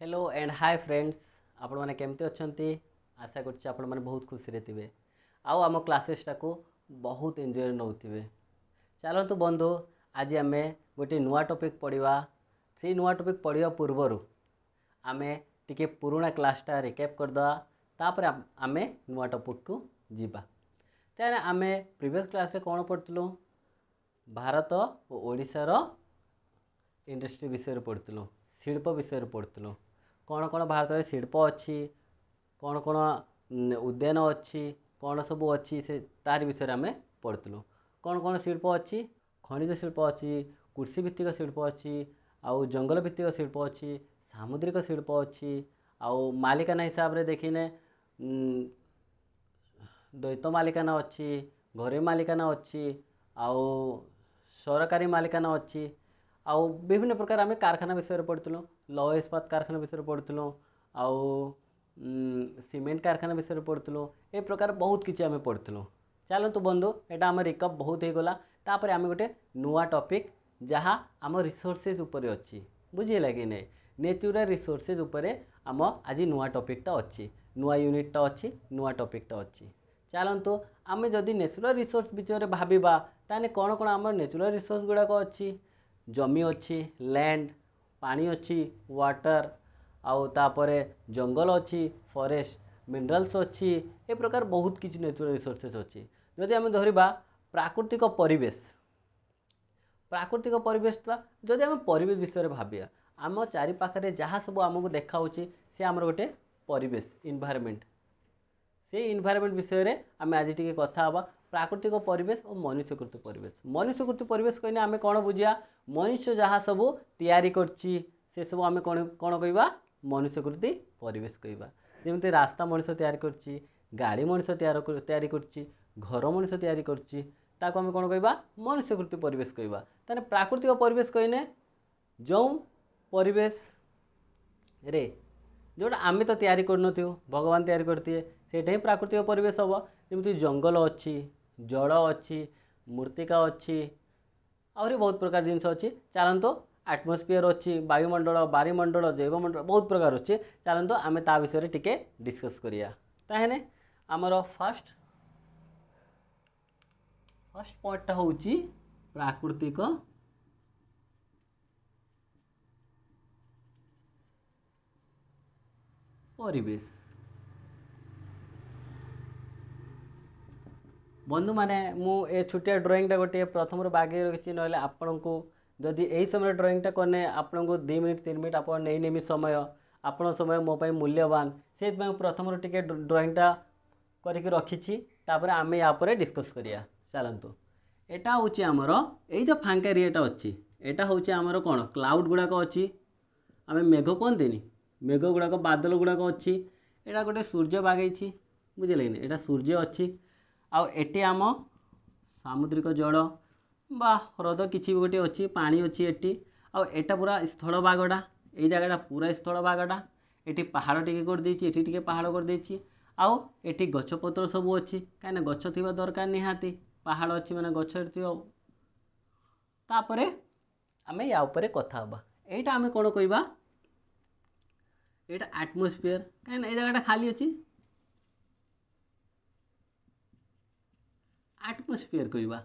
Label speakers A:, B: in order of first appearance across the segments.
A: hello and hi friends आपण मैंने केमती अच्छा आशा कर बहुत खुशी थे तो आम क्लासेसटा को बहुत एंजय नौथे चलतु बंधु आज आम गोटे नुआ टपिक पढ़ा से नुआ टपिक पढ़ा पूर्वर आम टे पुणा क्लासटा रिकेप करदे आम नुआ टपिक को जीवा तेरे आम प्रिवियस क्लास कौन पढ़ुलू भारत और ओडार इंडस्ट्री विषय पढ़ुलू शिल्प विषय पढ़ुलू କ'ଣ କ'ଣ ଭାରତରେ ଶିଳ୍ପ ଅଛି କ'ଣ କ'ଣ ଉଦ୍ୟାନ ଅଛି କ'ଣ ସବୁ ଅଛି ସେ ତାରି ବିଷୟରେ ଆମେ ପଢ଼ୁଥିଲୁ କ'ଣ କ'ଣ ଶିଳ୍ପ ଅଛି ଖଣିଜ ଶିଳ୍ପ ଅଛି କୃଷିଭିତ୍ତିକ ଶିଳ୍ପ ଅଛି ଆଉ ଜଙ୍ଗଲ ଭିତ୍ତିକ ଶିଳ୍ପ ଅଛି ସାମୁଦ୍ରିକ ଶିଳ୍ପ ଅଛି ଆଉ ମାଲିକାନା ହିସାବରେ ଦେଖିଲେ ଦ୍ୱୈତ ମାଲିକାନା ଅଛି ଘରୋଇ ମାଲିକାନା ଅଛି ଆଉ ସରକାରୀ ମାଲିକାନା ଅଛି ଆଉ ବିଭିନ୍ନ ପ୍ରକାର ଆମେ କାରଖାନା ବିଷୟରେ ପଢ଼ୁଥିଲୁ ଲୌହ ଇସ୍ପାତ କାରଖାନା ବିଷୟରେ ପଢ଼ୁଥିଲୁ ଆଉ ସିମେଣ୍ଟ କାରଖାନା ବିଷୟରେ ପଢ଼ୁଥିଲୁ ଏ ପ୍ରକାର ବହୁତ କିଛି ଆମେ ପଢ଼ୁଥିଲୁ ଚାଲନ୍ତୁ ବନ୍ଧୁ ଏଇଟା ଆମ ରିକପ୍ ବହୁତ ହେଇଗଲା ତାପରେ ଆମେ ଗୋଟେ ନୂଆ ଟପିକ୍ ଯାହା ଆମ ରିସୋର୍ସେସ୍ ଉପରେ ଅଛି ବୁଝିହେଲା କି ନାଇଁ ନେଚୁରାଲ୍ ରିସୋର୍ସେସ୍ ଉପରେ ଆମ ଆଜି ନୂଆ ଟପିକ୍ଟା ଅଛି ନୂଆ ୟୁନିଟ୍ଟା ଅଛି ନୂଆ ଟପିକ୍ଟା ଅଛି ଚାଲନ୍ତୁ ଆମେ ଯଦି ନେଚୁରାଲ୍ ରିସୋର୍ସ ବିଷୟରେ ଭାବିବା ତାହେଲେ କ'ଣ କ'ଣ ଆମର ନେଚୁରାଲ୍ ରିସୋର୍ସ ଗୁଡ଼ାକ ଅଛି ଜମି ଅଛି ଲ୍ୟାଣ୍ଡ ପାଣି ଅଛି ୱାଟର ଆଉ ତା'ପରେ ଜଙ୍ଗଲ ଅଛି ଫରେଷ୍ଟ ମିନେରାଲ୍ସ ଅଛି ଏ ପ୍ରକାର ବହୁତ କିଛି ନ୍ୟାଚୁରାଲ୍ ରିସୋର୍ସେସ୍ ଅଛି ଯଦି ଆମେ ଧରିବା ପ୍ରାକୃତିକ ପରିବେଶ ପ୍ରାକୃତିକ ପରିବେଶ ଯଦି ଆମେ ପରିବେଶ ବିଷୟରେ ଭାବିବା ଆମ ଚାରିପାଖରେ ଯାହା ସବୁ ଆମକୁ ଦେଖାହେଉଛି ସେ ଆମର ଗୋଟେ ପରିବେଶ ଇନ୍ଭାଇରମେଣ୍ଟ ସେଇ ଇନ୍ଭାଇରମେଣ୍ଟ ବିଷୟରେ ଆମେ ଆଜି ଟିକେ କଥା ହେବା প্রাকৃতিক পরিবেশ ও মনুষ্যকৃত পরিবেশ মনুষ্যকৃত পরিবেশ কইলে আমি কোণ বুঝিয়া মনুষ্য যাহা সবু তৈরি করছি সেসবু আমি কোণ কোণ কইবা মনুষ্যকৃতি পরিবেশ কইবা যেমন রাস্তা মনুষ্য তৈরি করছি গাড়ি মনুষ্য তৈরি করছি ঘর মনুষ্য তৈরি করছি তাকে আমি কোণ কইবা মনুষ্যকৃত পরিবেশ কইবা তাহলে প্রাকৃতিক পরিবেশ কইলে যে পরিবেশ রে ଯେଉଁଟା ଆମେ ତ ତିଆରି କରିନଥିବୁ ଭଗବାନ ତିଆରି କରିଥିବେ ସେଇଟା ହିଁ ପ୍ରାକୃତିକ ପରିବେଶ ହେବ ଯେମିତି ଜଙ୍ଗଲ ଅଛି ଜଳ ଅଛି ମୃତ୍ତିକା ଅଛି ଆହୁରି ବହୁତ ପ୍ରକାର ଜିନିଷ ଅଛି ଚାଲନ୍ତୁ ଆଟ୍ମୋସ୍ଫିୟର୍ ଅଛି ବାୟୁମଣ୍ଡଳ ବାରିମଣ୍ଡଳ ଜୈବମଣ୍ଡଳ ବହୁତ ପ୍ରକାର ଅଛି ଚାଲନ୍ତୁ ଆମେ ତା ବିଷୟରେ ଟିକେ ଡିସ୍କସ୍ କରିବା ତାହେଲେ ଆମର ଫାର୍ଷ୍ଟ ଫାର୍ଷ୍ଟ ପଏଣ୍ଟଟା ହେଉଛି ପ୍ରାକୃତିକ ପରିବେଶ বন্ধুମାନେ ମୁଁ ଏ ଛୋଟିଆ ଡ୍ରଇଂଟା ଗୋଟିଏ ପ୍ରଥମରୁ ବାଗେଇ ରଖିଛି ନହେଲେ ଆପଣଙ୍କୁ ଯଦି ଏହି ସମୟରେ ଡ୍ରଇଂଟା କଲେ ଆପଣଙ୍କୁ ଦୁଇ ମିନିଟ୍ ତିନି ମିନିଟ୍ ଆପଣ ନେଇନେବି ସମୟ ଆପଣଙ୍କ ସମୟ ମୋ ପାଇଁ ମୂଲ୍ୟବାନ ସେଇଥିପାଇଁ ମୁଁ ପ୍ରଥମରୁ ଟିକେ ଡ୍ରଇଂଟା କରିକି ରଖିଛି ତାପରେ ଆମେ ୟା ଉପରେ ଡିସ୍କସ୍ କରିବା ଚାଲନ୍ତୁ ଏଇଟା ହେଉଛି ଆମର ଏଇ ଯେଉଁ ଫାଙ୍କା ଏରିଆଟା ଅଛି ଏଇଟା ହେଉଛି ଆମର କ'ଣ କ୍ଲାଉଡ଼୍ ଗୁଡ଼ାକ ଅଛି ଆମେ ମେଘ କୁହନ୍ତିନି ମେଘ ଗୁଡ଼ାକ ବାଦଲ ଗୁଡ଼ାକ ଅଛି ଏଇଟା ଗୋଟେ ସୂର୍ଯ୍ୟ ବାଗେଇଛି ବୁଝିଲେ କି ଏଇଟା ସୂର୍ଯ୍ୟ ଅଛି ଆଉ ଏଠି ଆମ ସାମୁଦ୍ରିକ ଜଳ ବା ହ୍ରଦ କିଛି ବି ଗୋଟେ ଅଛି ପାଣି ଅଛି ଏଠି ଆଉ ଏଇଟା ପୁରା ସ୍ଥଳ ଭାଗଟା ଏଇ ଜାଗାଟା ପୁରା ସ୍ଥଳ ଭାଗଟା ଏଠି ପାହାଡ଼ ଟିକେ କରିଦେଇଛି ଏଠି ଟିକେ ପାହାଡ଼ କରିଦେଇଛି ଆଉ ଏଠି ଗଛପତ୍ର ସବୁ ଅଛି କାହିଁକିନା ଗଛ ଥିବା ଦରକାର ନିହାତି ପାହାଡ଼ ଅଛି ମାନେ ଗଛ ଥିବ ତାପରେ ଆମେ ୟା ଉପରେ କଥା ହେବା ଏଇଟା ଆମେ କ'ଣ କହିବା ଏଇଟା ଆଟମୋସ୍ଫିୟର କାହିଁକିନା ଏଇ ଜାଗାଟା ଖାଲି ଅଛି एटमोसफियर कहवा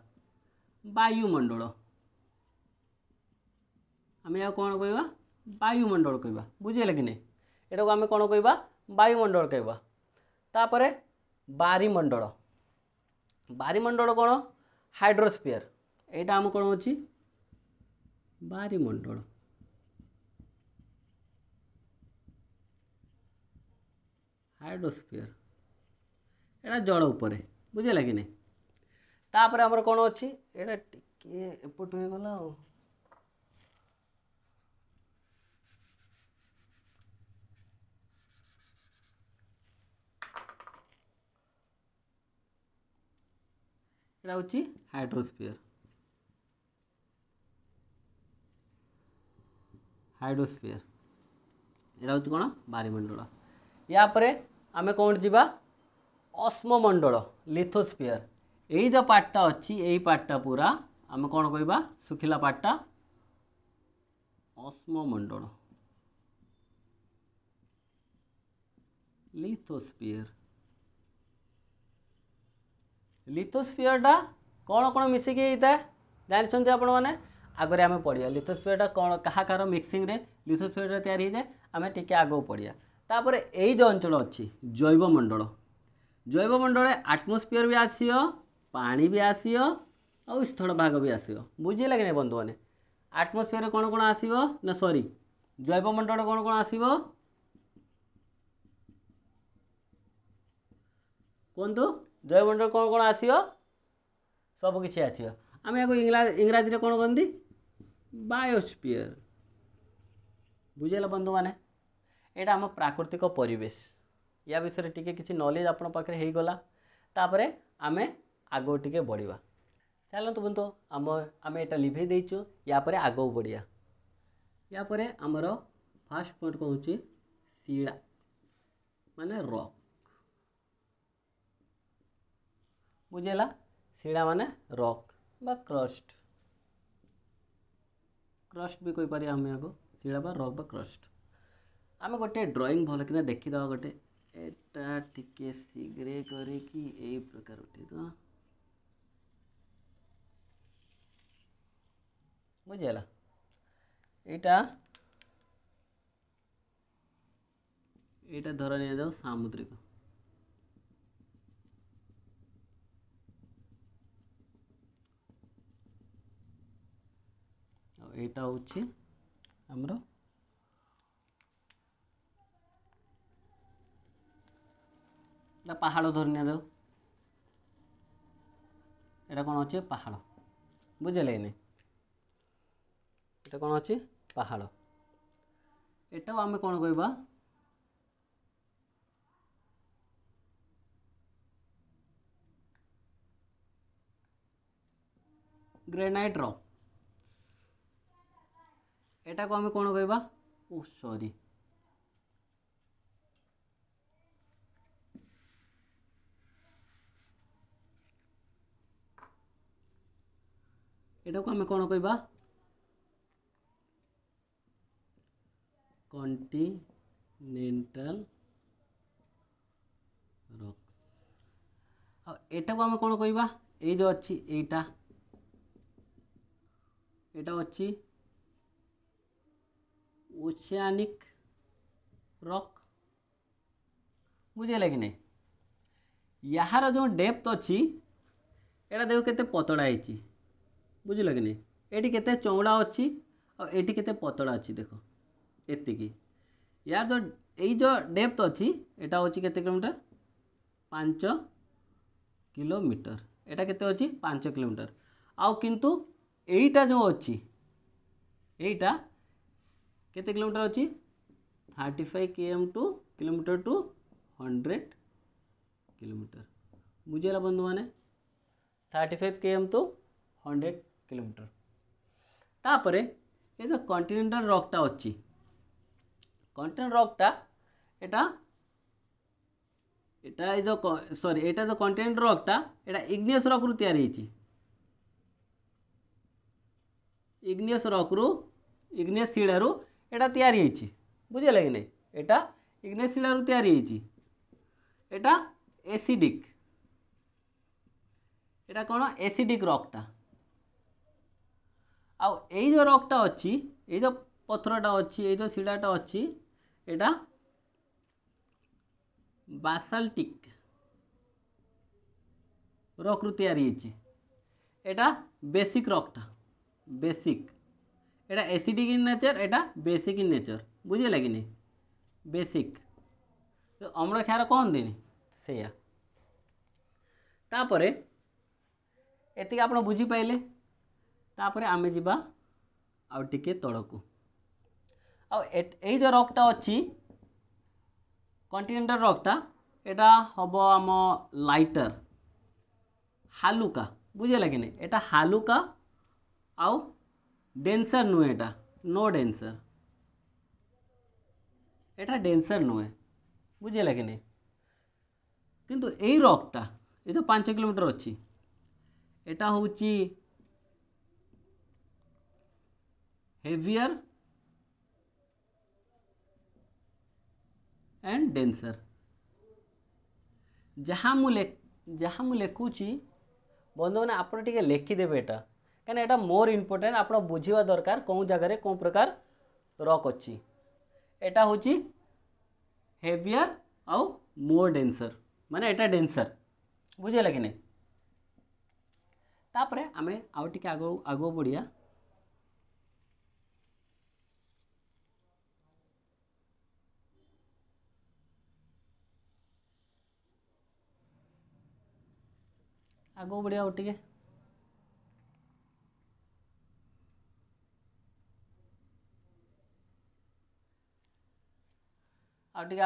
A: वायुमंडल आम यहाँ कौन कह वायुमंडल कह बुझे कि नहीं को आम कौन कह वायुमंडल कहतापर बारिमंडल बारिमंडल कौन हाइड्रोस्फीयर यहाँ आम कौन अच्छी बारिमंडल हाइड्रोस्फीयर एटा जल उपरे बुझेगा कि नहीं ତାପରେ ଆମର କ'ଣ ଅଛି ଏଇଟା ଟିକେ ଏପଟୁ ହେଇଗଲା ଆଉ এটা হচ্ছে হাইড্রোস্ফিয়ার হাইড্রোস্ফিয়ার এটা হচ্ছে কোণ বারিমণ্ডল ইয়াপরে আমি কোণ যা অস্মমণ্ডল লিথোস্ফিয়ার ଏଇ ଯେଉଁ ପାର୍ଟଟା ଅଛି ଏଇ ପାର୍ଟଟା ପୁରା ଆମେ କ'ଣ କହିବା ଶୁଖିଲା ପାର୍ଟଟା ଅସ୍ମମଣ୍ଡଳ ଲିଥୋସ୍ପିୟର ଲିଥୋସ୍ପିୟରଟା କ'ଣ କ'ଣ ମିଶିକି ହେଇଥାଏ ଜାଣିଛନ୍ତି ଆପଣମାନେ ଆଗରେ ଆମେ ପଢ଼ିବା ଲିଥୋସ୍ପିୟରଟା କ'ଣ କାହା କାହାର ମିକ୍ସିଂରେ ଲିଥୋସ୍ପିୟରଟା ତିଆରି ହେଇଯାଏ ଆମେ ଟିକେ ଆଗକୁ ପଢ଼ିବା ତାପରେ ଏଇ ଯେଉଁ ଅଞ୍ଚଳ ଅଛି ଜୈବମଣ୍ଡଳ ଜୈବମଣ୍ଡଳରେ ଆଟମୋସ୍ଫିୟର ବି ଆସିବ ପାଣି ବି ଆସିବ ଆଉ ସ୍ଥଳ ଭାଗ ବି ଆସିବ ବୁଝିଲା କି ନାହିଁ ବନ୍ଧୁମାନେ ଆଟମସ୍ଫିୟରରେ କ'ଣ କ'ଣ ଆସିବ ନା ସରି ଜୈବମଣ୍ଡଳ କ'ଣ କ'ଣ ଆସିବ କୁହନ୍ତୁ ଜୈବମଣ୍ଡଳ କ'ଣ କ'ଣ ଆସିବ ସବୁ କିଛି ଆସିବ ଆମେ ଏହାକୁ ଇଂରାଜୀରେ କ'ଣ କହନ୍ତି ବାୟୋସ୍ପିୟର ବୁଝିଲା ବନ୍ଧୁମାନେ ଏଇଟା ଆମ ପ୍ରାକୃତିକ ପରିବେଶ ୟା ବିଷୟରେ ଟିକେ କିଛି ନଲେଜ୍ ଆପଣଙ୍କ ପାଖରେ ହେଇଗଲା ତାପରେ ଆମେ आग टे तो बढ़िया चलत बंधु आम आम ये लिभे यापर आग बढ़िया यापर आमर फास्ट पॉइंट कौन शिला मान रक बुझेगा शिला मान रक क्रस्ट क्रस्ट भी कही पार आम आगे रक क्रस्ट आम गोटे ड्रईंग भल कि देखीद गोटे यहाँ टी शीघ्र कर ये प्रकार ବୁଝିହେଲା ଏଇଟା ଏଇଟା ଧର ନିଆଯାଉ ସାମୁଦ୍ରିକ ଆଉ ଏଇଟା ହେଉଛି ଆମର ଏଇଟା ପାହାଡ଼ ଧରି ନିଆଯାଉ ଏଇଟା କ'ଣ ଅଛି ପାହାଡ଼ ବୁଝିଲେ ନାଇଁ নেক্সট କ'ଣ ଅଛି ପାହାଡ଼ ଏଟାକୁ ଆମେ କ'ଣ କହିବା ଗ୍ରେନାଇଟ୍ର ରକ୍ ଏଟାକୁ ଆମେ କ'ଣ କହିବା ଓ ସରି এটাকে আমি কোণ কইবা कंटिनेंटल रॉक्स अब एटा को हम कोन कहिबा ए जो अछि एटा ओशियानिक रॉक बुझे लगे नहीं यार जो डेप्थ अच्छी एटा देख के पतड़ा है छि लगे नहीं ये केते चौड़ा अच्छी और एटी केते पतड़ा अच्छी देखो ଏତିକି ୟାର ଯେଉଁ ଏଇ ଯେଉଁ ଡେପ୍ଥ ଅଛି ଏଇଟା ହେଉଛି କେତେ କିଲୋମିଟର ପାଞ୍ଚ କିଲୋମିଟର ଏଇଟା କେତେ ଅଛି ପାଞ୍ଚ କିଲୋମିଟର ଆଉ କିନ୍ତୁ ଏଇଟା ଯେଉଁ ଅଛି ଏଇଟା କେତେ କିଲୋମିଟର ଅଛି thirty five K M to kilometre to hundred kilometre मुझे ला बंधु मैंने थर्टी फाइव के एम तो हंड्रेड किलोमीटर तापर ये जो कंटिनेटाल रक्टा अच्छी কন্টেন রকটা এটা এটা এই যে সরি এটা যে কন্টেন রকটা এটা ইগনিয়াস রু তৈরি হয়েছি ইগনিয়াস রু ইগনিয়াস শিড়ারু এটা তৈরি হয়েছি বুঝলে কি নাই এটা ইগনিয়াস শিড়ারু তৈরি হয়েছি এটা এসিডিক এটা কোন এসিডিক রকটা আউ এই যে রকটা অছি এই যে পথরটা অছি এই যে শিড়াটা অছি এটা বাসাল্টিক রকরু তৈরি হয়েছে এটা বেসিক রকটা বেসিক এটা অ্যাসিডিক ইন নেচার এটা বেসিক ইন নেচার বুঝে লাগি না বেসিক আমরা অম্ল ক্ষার দিন সেয়া তাপরে এতে আপনার বুঝি পাইলে তাপরে আমি যা আউ টিকি তলকু आई जो रकटा अच्छी कंटिनेटर रकटा यहाँ हम आम लाइटर हालुका बुझेगा कि नहीं यहाँ हालुका आउ डेन्सर नुहे यहाँ नो डेन्सर यहाँ डेन्सर नुहे बुझेगा कि नहीं किंतु यही रकटा ये तो पांच किलोमीटर अच्छी यहाँ हूँ हेवियर एंड डेन्सर जहाँ जहाँ मुझे बंधु मैंने आपड़े लिखिदेव यहाँ कहीं ये मोर इम्पोर्टाट आप बुझा दरकार कौ जगह कौ प्रकार रक अच्छी एटा हूँ हेवियर आउ मोर डेनसर मान यहाँ डेनसर बुझे कि नहीं आम आगो आगो बढ़िया आगू बढ़िया हो टे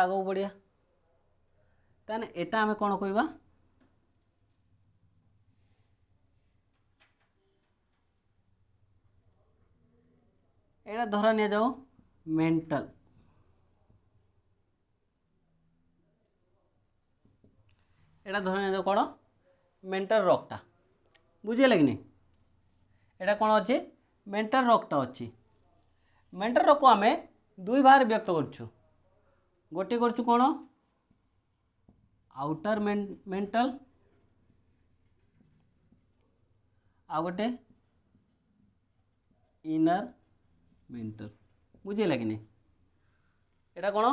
A: आउ बढ़िया तेने एटा आम कौन कह यहाँ धरा नि मेंटल यहाँ धरा नि जाओ कौन ମେଣ୍ଟାଲ ରକ୍ଟା ବୁଝିହେଲା କି ନାହିଁ ଏଇଟା କ'ଣ ଅଛି ମେଣ୍ଟାଲ ରକ୍ଟା ଅଛି ମେଣ୍ଟାଲ ରକ୍କୁ ଆମେ ଦୁଇ ଭାବରେ ବ୍ୟକ୍ତ କରୁଛୁ ଗୋଟିଏ କରୁଛୁ କ'ଣ ଆଉଟର ମେଣ୍ଟାଲ ଆଉ ଗୋଟେ ইনার মেন্টাল বুঝিলা কি না এটা কোণ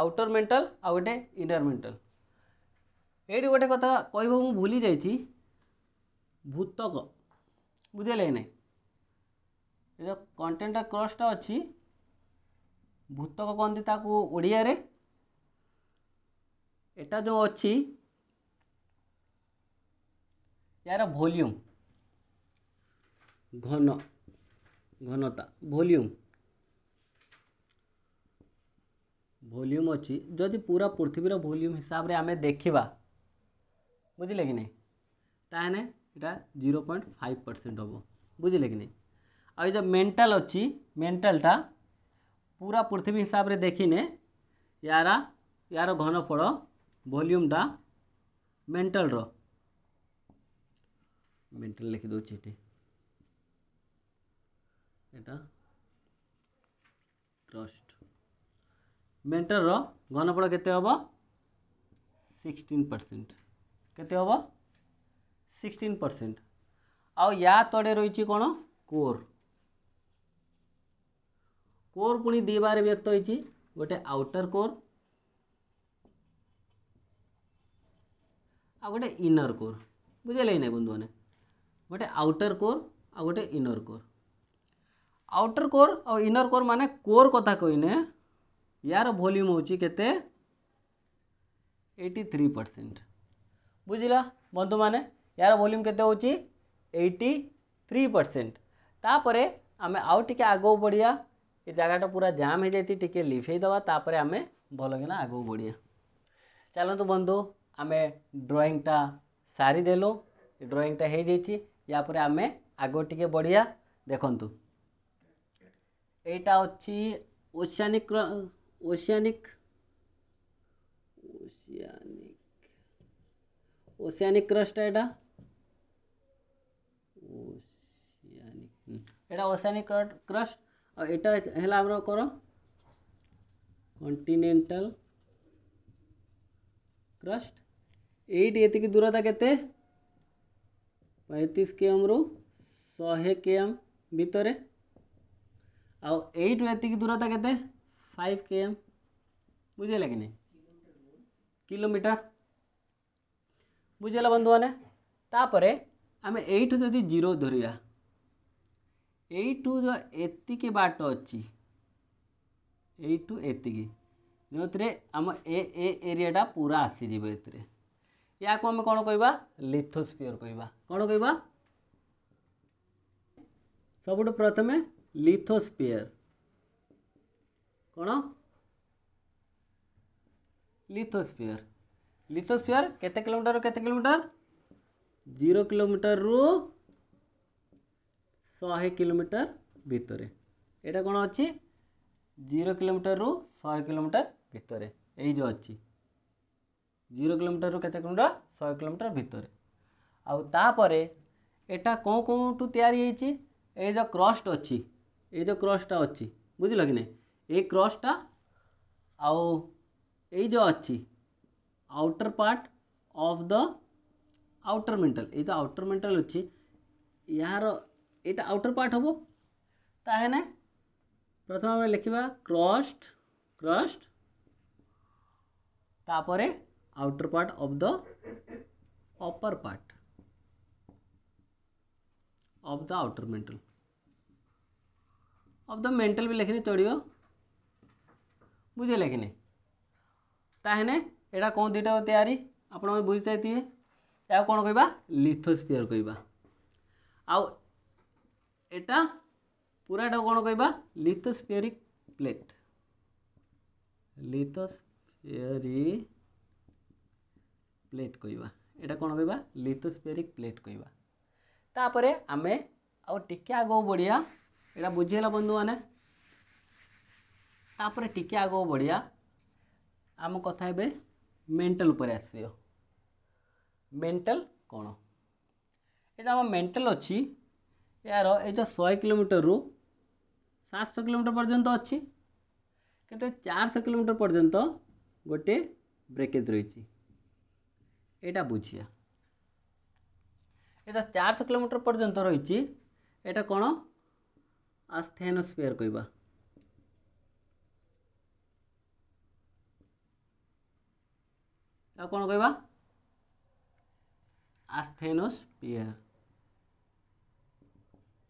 A: আউটর মেন্টাল আউ গোটে ইনার মেন্টাল ଏଇଠି ଗୋଟେ କଥା କହିବାକୁ ମୁଁ ଭୁଲି ଯାଇଛି ଭୂତକ ବୁଝିଲେ ନାଇଁ ଏ ଯେଉଁ କଣ୍ଟେଣ୍ଟ କ୍ରସ୍ଟା ଅଛି ଭୂତକ କହନ୍ତି ତାକୁ ଓଡ଼ିଆରେ ଏଟା ଯେଉଁ ଅଛି ଏହାର ଭଲ୍ୟୁମ୍ ଘନ ଘନତା ଭଲ୍ୟୁମ୍ ଭଲ୍ୟୁମ୍ ଅଛି ଯଦି ପୁରା ପୃଥିବୀର ଭଲ୍ୟୁମ୍ ହିସାବରେ ଆମେ ଦେଖିବା बुझल कि नहीं ता जीरो पॉइंट फाइव परसेंट हम बुझे कि नहीं आ मेन्टाल अच्छी मेन्टालटा पूरा पृथ्वी हिसाब से देखने यार यार घनफल भल्यूमटा मेन्टाल मेन्टाल लिखिद ट्रस्ट मेन्टाल घनफल के सिक्सटीन परसेंट କେତେ ହେବ ସିକ୍ସଟିନ୍ ପରସେଣ୍ଟ ଆଉ ୟା ତଳେ ରହିଛି କ'ଣ କୋର୍ କୋର୍ ପୁଣି ଦୁଇ ବାର ବ୍ୟକ୍ତ ହୋଇଛି ଗୋଟେ ଆଉଟର୍ କୋର୍ ଆଉ ଗୋଟେ ଇନର୍ କୋର୍ ବୁଝିଲେ ନାହିଁ ବନ୍ଧୁମାନେ ଗୋଟେ ଆଉଟର୍ କୋର୍ ଆଉ ଗୋଟେ ଇନର୍ କୋର୍ ଆଉଟର୍ କୋର୍ ଆଉ ଇନର୍ କୋର୍ ମାନେ କୋର୍ କଥା କହିନେ ୟାର ଭଲ୍ୟୁମ୍ ହେଉଛି କେତେ ଏଇଟି ଥ୍ରୀ ପରସେଣ୍ଟ बुझला बंधु मैंने यार वॉल्यूम के परसेंट तापर आम आउ टे आग बढ़िया ये जगहटा पूरा जाम हो जाती टी लिफेदा तापर आम भलकना आग बढ़िया चलतु बंधु आम ड्रईंगटा सारीदेल ड्रईंगटा हो जापर आम आग टे बढ़िया देखु यहाँ अच्छी ओशियानिक ओशियानिक ओशियानिक क्रस्ट एटा ओशियानिक एटा ओशियानिक क्रस्ट और एटा हैला हमरो कर क्रस्ट एट ये की दूरता केते 35 केएम रु 100 केएम भितरे आउ एट रु की दूरता केते 5 केएम बुझे लगे नहीं किलोमीटर बुझेगा बंधु मैंने आम यू जो जीरो धरिया यू जो एति बाट अच्छी यू एति जो थे आम ए ए एरिया पूरा आसीज या को कौन कह लिथोस्फीयर कह कह सब प्रथम लिथोस्फीयर कौन लिथोस्फीयर लिथोसफियर कत कोमीटर कत किलोमीटर जीरो कोमीटर रु शहे कोमीटर भितर ये कौन अच्छी जीरो कोमीटर रु शहे कोमीटर भितर यही जो अच्छी जीरो कोमीटर रु कत कोमीटर शहे कोमीटर भितर आउतापर एटा कौ कौटू तैयारी जो क्रस्ट अच्छी ये जो क्रसटा अच्छी बुझल कि नहीं क्रसटा आई जो अच्छी outer part of the outer mental ଏଇ ଯେଉଁ outer mental ଅଛି ଏହାର ଏଇଟା outer part ହେବ ତାହେଲେ ପ୍ରଥମେ ଆମେ ଲେଖିବା କ୍ରଷ୍ଟ କ୍ରଷ୍ଟ ତାପରେ outer part of the upper part of the outer mental of the mental भी लिखने चढ़ो बुझे कि नहीं ଏଇଟା କ'ଣ ଦୁଇଟାର ତିଆରି ଆପଣମାନେ ବୁଝିସାରିଥିବେ ଏହାକୁ କ'ଣ କହିବା ଲିଥୋସ୍ପିୟର କହିବା ଆଉ ଏଇଟା ପୁରାଟାକୁ କ'ଣ କହିବା ଲିଥୋସ୍ପିୟରିକ୍ ପ୍ଲେଟ୍ ଲିଥୋସ୍ପିୟରିକ୍ ପ୍ଲେଟ୍ କହିବା ଏଇଟା କ'ଣ କହିବା ଲିଥୋସ୍ପିୟରିକ୍ ପ୍ଲେଟ୍ କହିବା ତାପରେ ଆମେ ଆଉ ଟିକେ ଆଗକୁ ବଢ଼ିଆ ଏଇଟା ବୁଝିହେଲା ବନ୍ଧୁମାନେ ତାପରେ ଟିକେ ଆଗକୁ ବଢ଼ିଆ ଆମ କଥା ଏବେ মেন্টাল উপরে আসিও মেন্টাল କ'ଣ ଏଇଟା ଆମ ମେଣ୍ଟାଲ ଅଛି ଏହାର ଏଇ ଯେଉଁ ଶହେ କିଲୋମିଟରରୁ ସାତଶହ କିଲୋମିଟର ପର୍ଯ୍ୟନ୍ତ ଅଛି କିନ୍ତୁ ଚାରିଶହ କିଲୋମିଟର ପର୍ଯ୍ୟନ୍ତ ଗୋଟେ ବ୍ରେକେଜ୍ ରହିଛି ଏଇଟା ବୁଝିବା ଏଇଟା ଚାରିଶହ କିଲୋମିଟର ପର୍ଯ୍ୟନ୍ତ ରହିଛି ଏଇଟା କ'ଣ ଆସ୍ଥେନୋସ୍ପିୟର କହିବା ତାକୁ କ'ଣ କହିବା ଆସ୍ଥେନୋସ୍ପିୟର